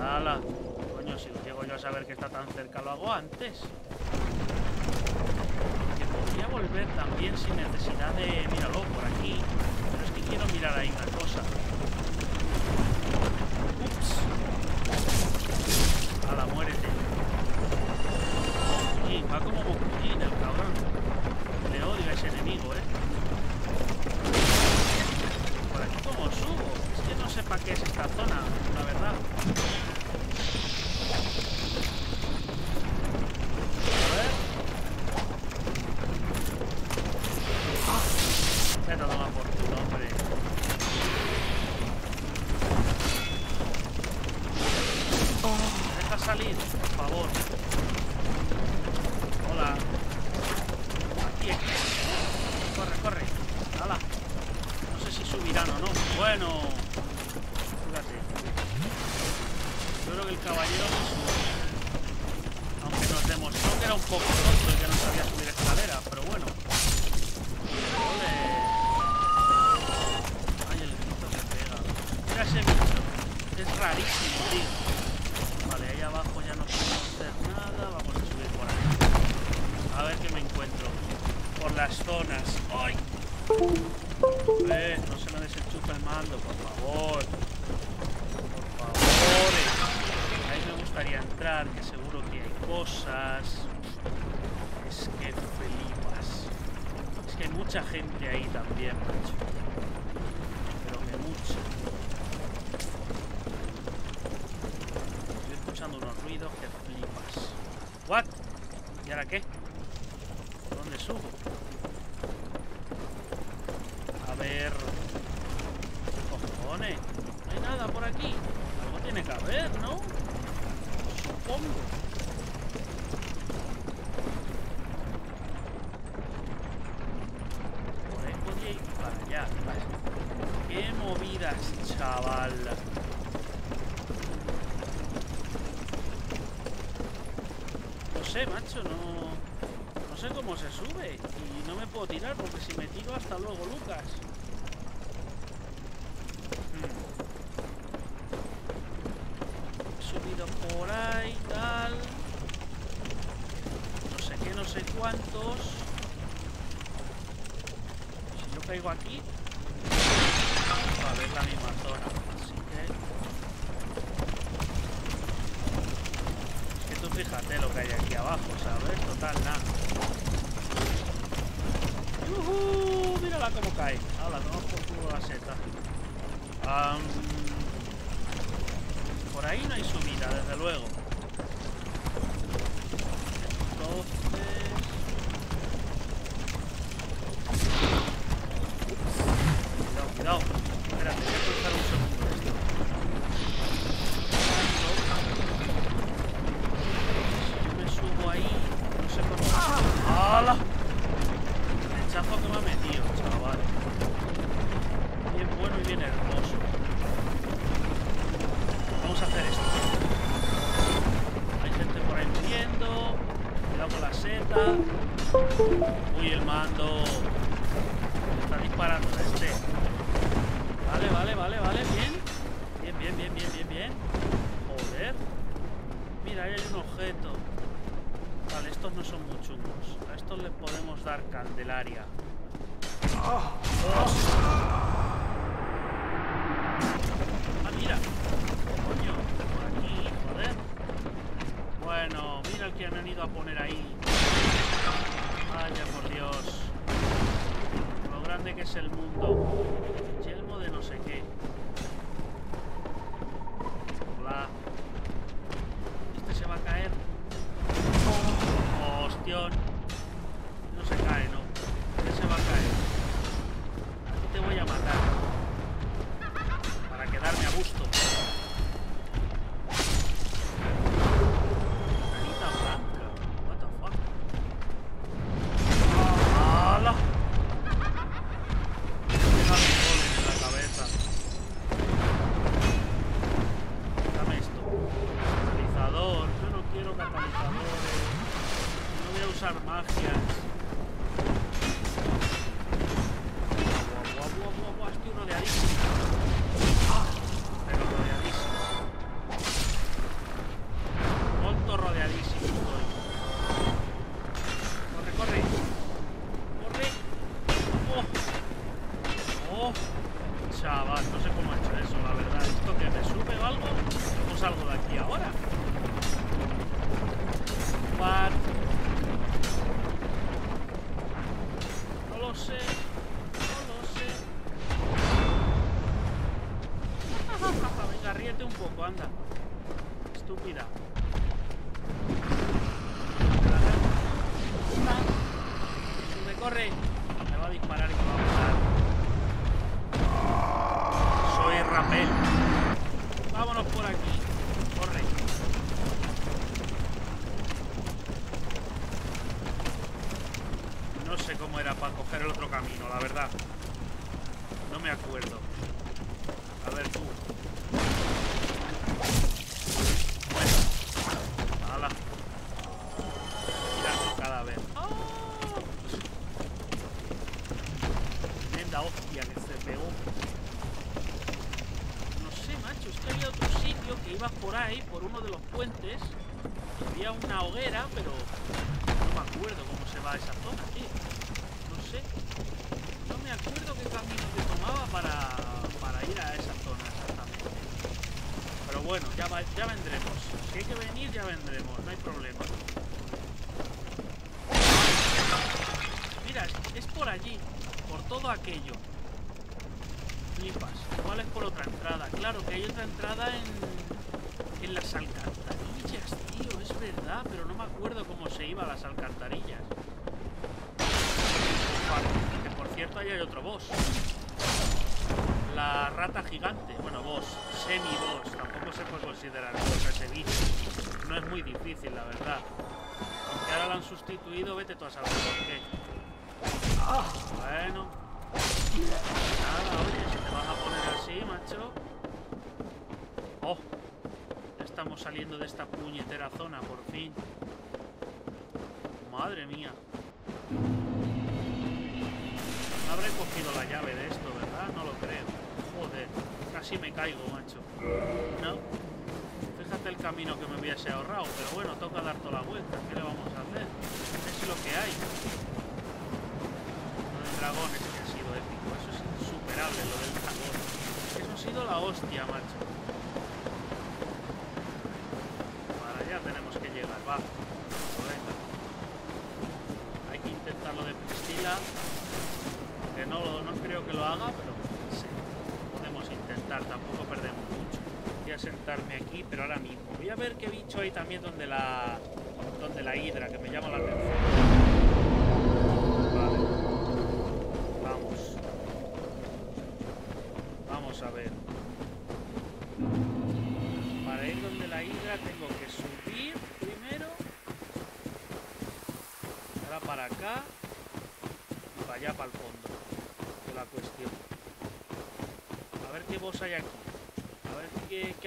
Hala. Coño, si llego yo a saber que está tan cerca, lo hago antes. Que podría volver también sin necesidad de... Míralo, por aquí. Pero es que quiero mirar ahí una cosa. Ups. Hala, muérete. Va como Mokullín el cabrón. Le odio a ese enemigo, ¿eh? Por aquí como subo. Es que no sé para qué es esta zona, la verdad. A ver. Vete a tomar por culo, hombre. Deja salir, por favor. Hola. Aquí, aquí. Corre, corre. Hala. No sé si subirán o no. Bueno. Fíjate. Yo creo que el caballero se sube. Aunque nos demostró que era un poco tonto y que no sabía subir escalera, pero bueno. Ole. Ay, el grito que pega. Mira ese bicho. Es rarísimo, tío. Vale, ahí abajo ya no podemos hacer nada. Vamos a subir por ahí. A ver qué me encuentro. Por las zonas. ¡Ay! Eh, no se me desenchufa el mando, por favor. Por favor. Ahí me gustaría entrar, que seguro que hay cosas. Es que flipas. Es que hay mucha gente ahí también, macho. Pero que mucha. Estoy escuchando unos ruidos que flipas. ¿What? ¿Y ahora qué? ¿Dónde subo?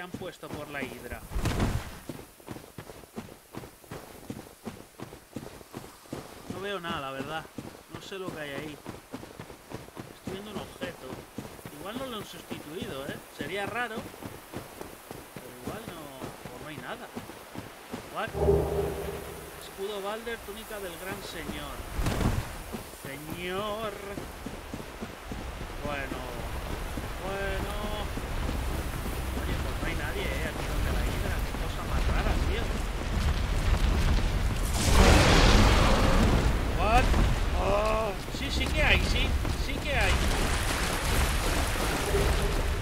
han puesto por la hidra. No veo nada, verdad. No sé lo que hay ahí. Estoy viendo un objeto. Igual no lo han sustituido, ¿eh? Sería raro. Pero igual no... No hay nada. What? Escudo Balder, túnica del gran señor. Señor. Bueno. Bueno. Oh, sí, sí que hay, sí, sí que hay.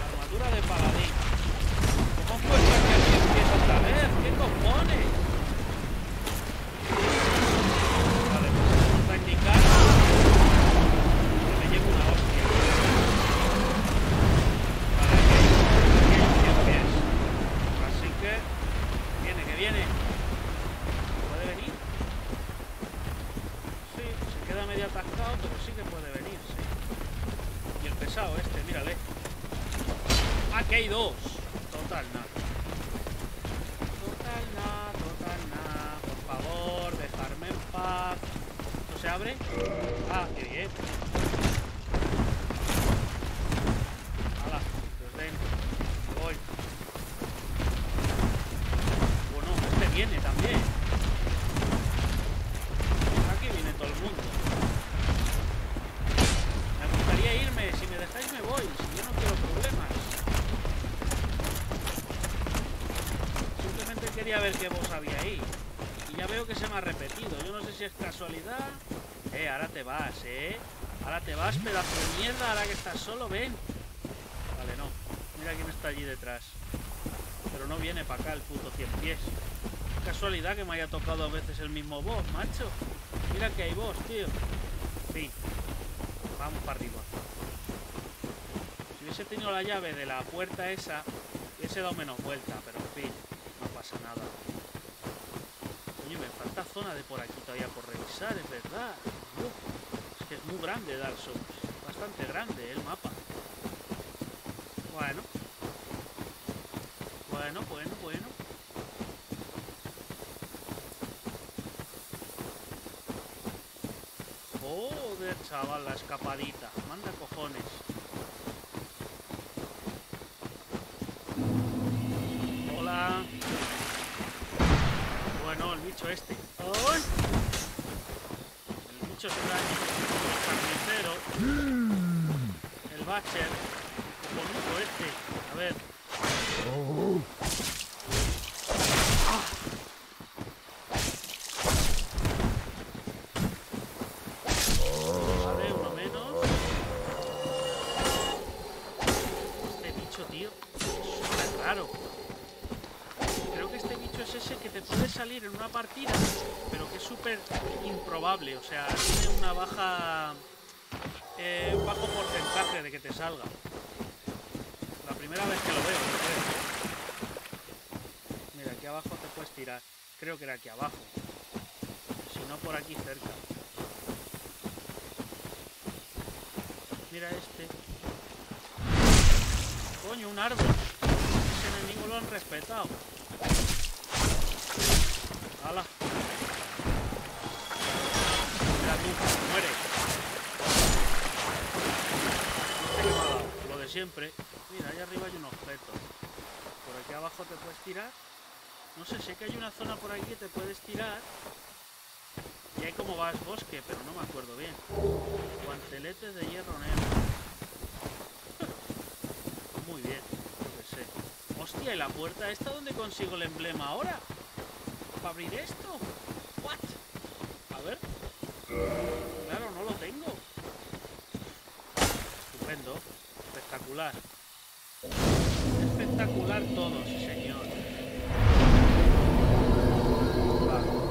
Armadura de paladín. ¿Cómo puede ser que así empieza otra vez? ¿Qué cojones? que me haya tocado dos veces el mismo boss, macho. Mira que hay boss, tío. Fin. Vamos para arriba. Si hubiese tenido la llave de la puerta esa, hubiese dado menos vuelta, pero en fin, no pasa nada. Oye, me falta zona de por aquí todavía por revisar, es verdad. Es que es muy grande Dark Bastante grande ¿eh, el mapa. sé, sé que hay una zona por ahí que te puedes tirar. Y hay como vas bosque, pero no me acuerdo bien. Guanteletes de hierro negro. Muy bien, no sé. Hostia, ¿y la puerta esta dónde consigo el emblema ahora? ¿Para abrir esto? ¿What? A ver. Claro, no lo tengo. Estupendo. Espectacular. Espectacular todo, señor. Bye.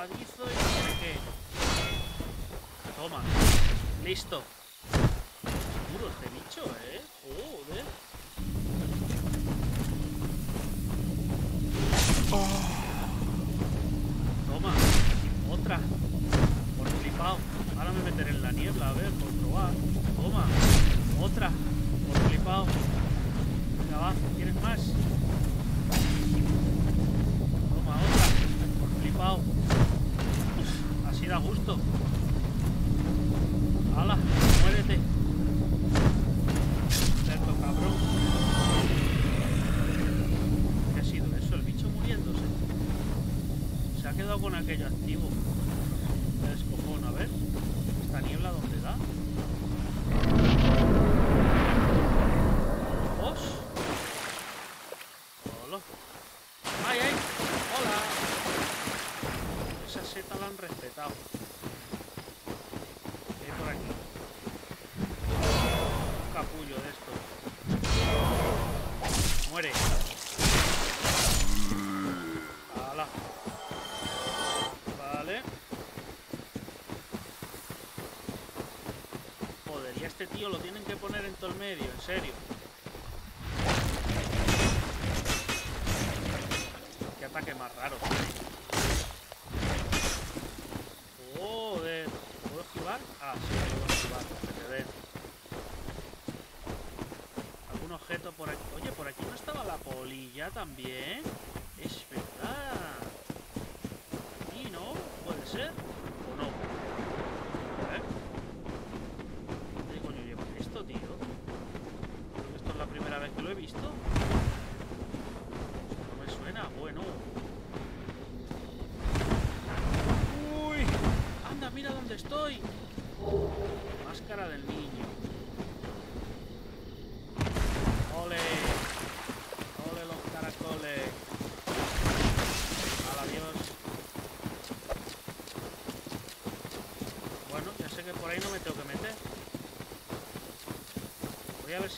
arrojadizo y no sé qué. Toma. Listo. medio.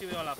Si veo a la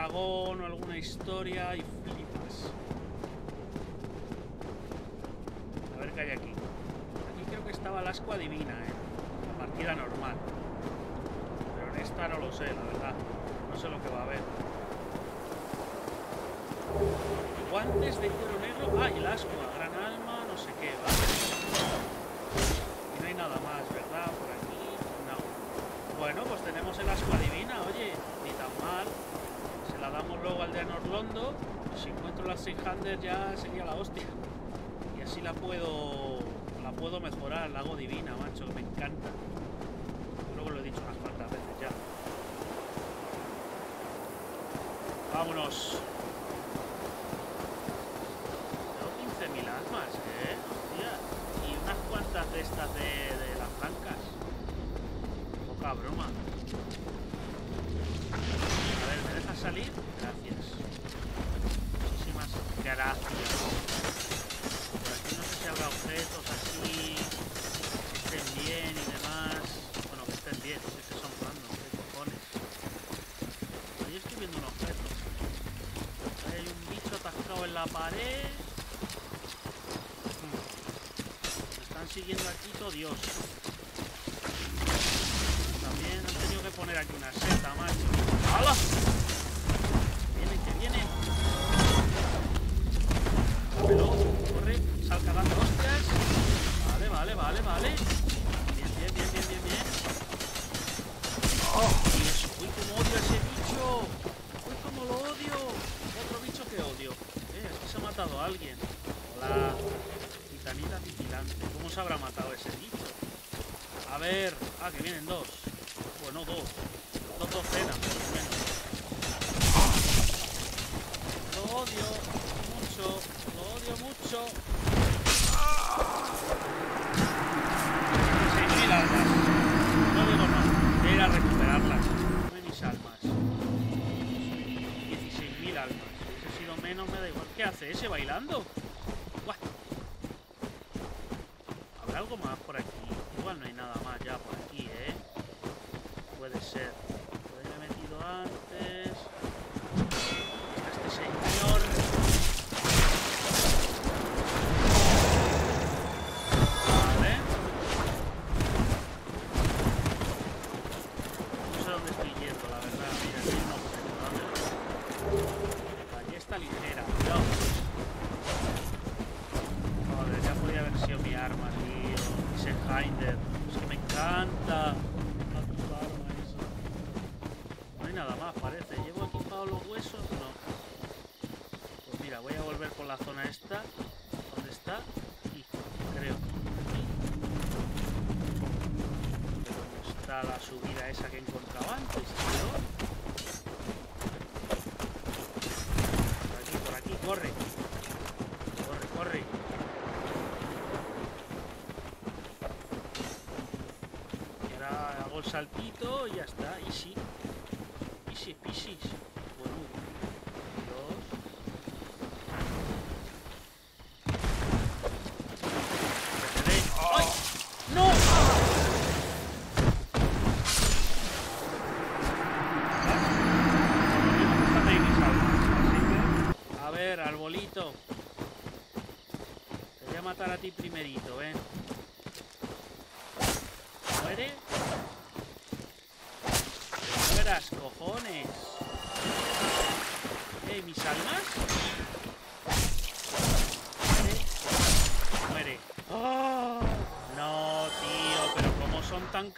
dragón o alguna historia bailando? esto, ya está, y sí.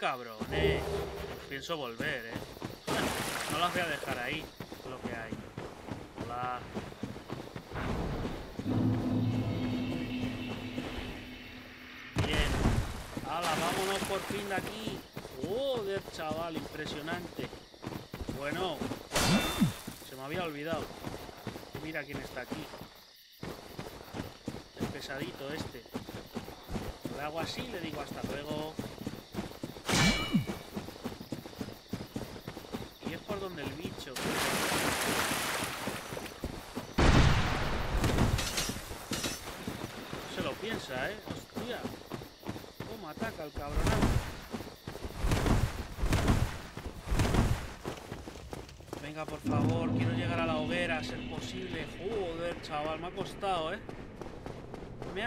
cabrones. Pienso volver, ¿eh? No las voy a dejar ahí, lo que hay. Hola. Bien. ¡Hala, vámonos por fin de aquí! ¡Joder, chaval! Impresionante. Bueno. Se me había olvidado. Mira quién está aquí.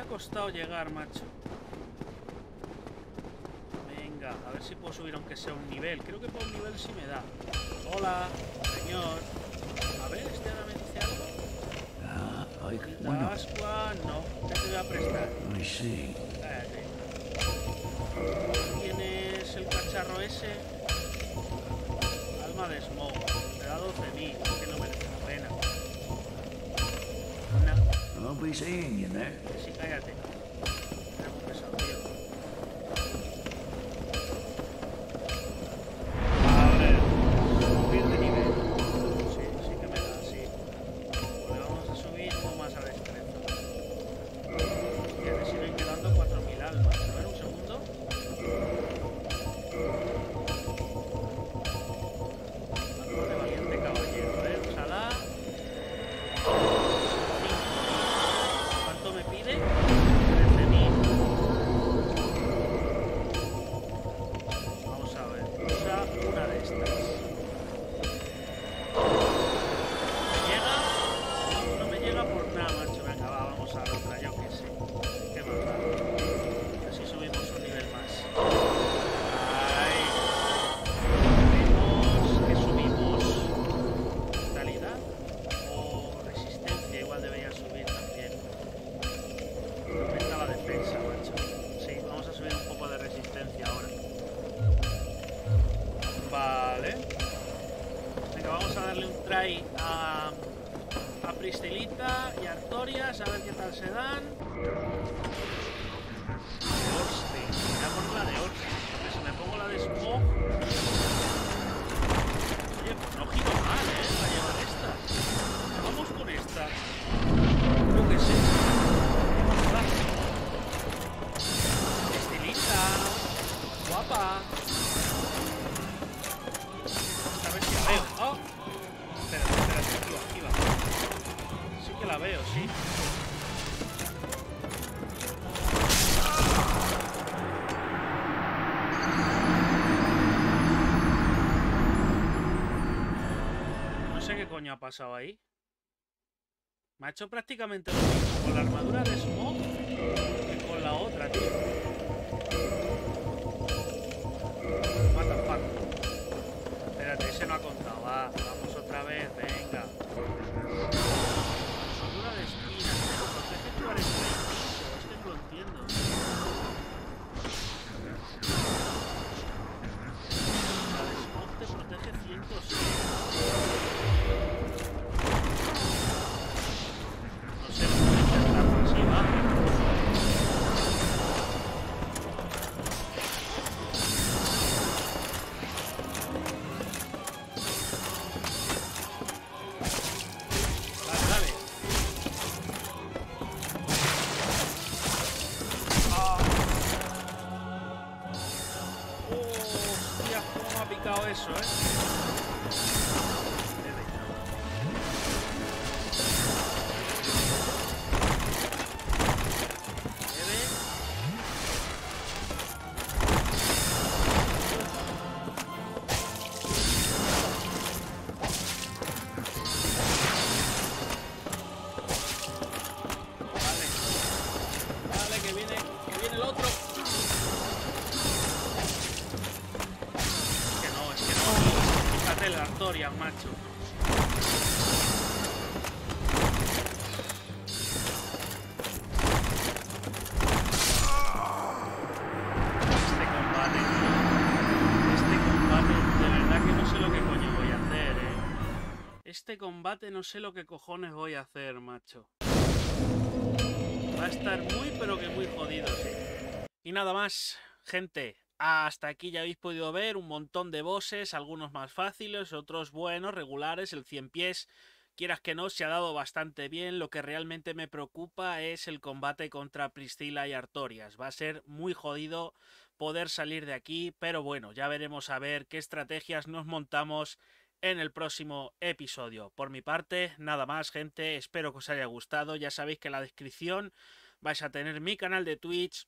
costado llegar, macho. Venga, a ver si puedo subir aunque sea un nivel. Creo que por un nivel sí me da. Hola, señor. A ver, este ahora me dice algo. Ah. Bueno. No. Ya te voy a prestar. Sí. ¿Tienes el cacharro ese? Alma de smoke. Me da 12.000, que no merece la pena. No. Nobody's seeing you, pasado ahí? Me ha hecho prácticamente lo mismo con la armadura de Smoke no sé lo que cojones voy a hacer, macho. Va a estar muy pero que muy jodido. Y nada más, gente. Hasta aquí ya habéis podido ver un montón de bosses, algunos más fáciles, otros buenos, regulares, el 100 pies. Quieras que no, se ha dado bastante bien. Lo que realmente me preocupa es el combate contra Priscila y Artorias. Va a ser muy jodido poder salir de aquí, pero bueno, ya veremos a ver qué estrategias nos montamos en el próximo episodio. Por mi parte, nada más, gente. Espero que os haya gustado. Ya sabéis que en la descripción vais a tener mi canal de Twitch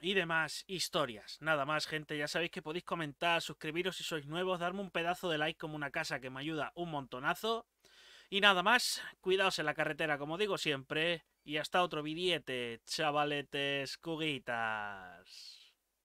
y demás historias. Nada más, gente. Ya sabéis que podéis comentar, suscribiros si sois nuevos, darme un pedazo de like como una casa que me ayuda un montonazo. Y nada más, cuidaos en la carretera, como digo siempre. Y hasta otro vidiete, chavaletes, cuguitas.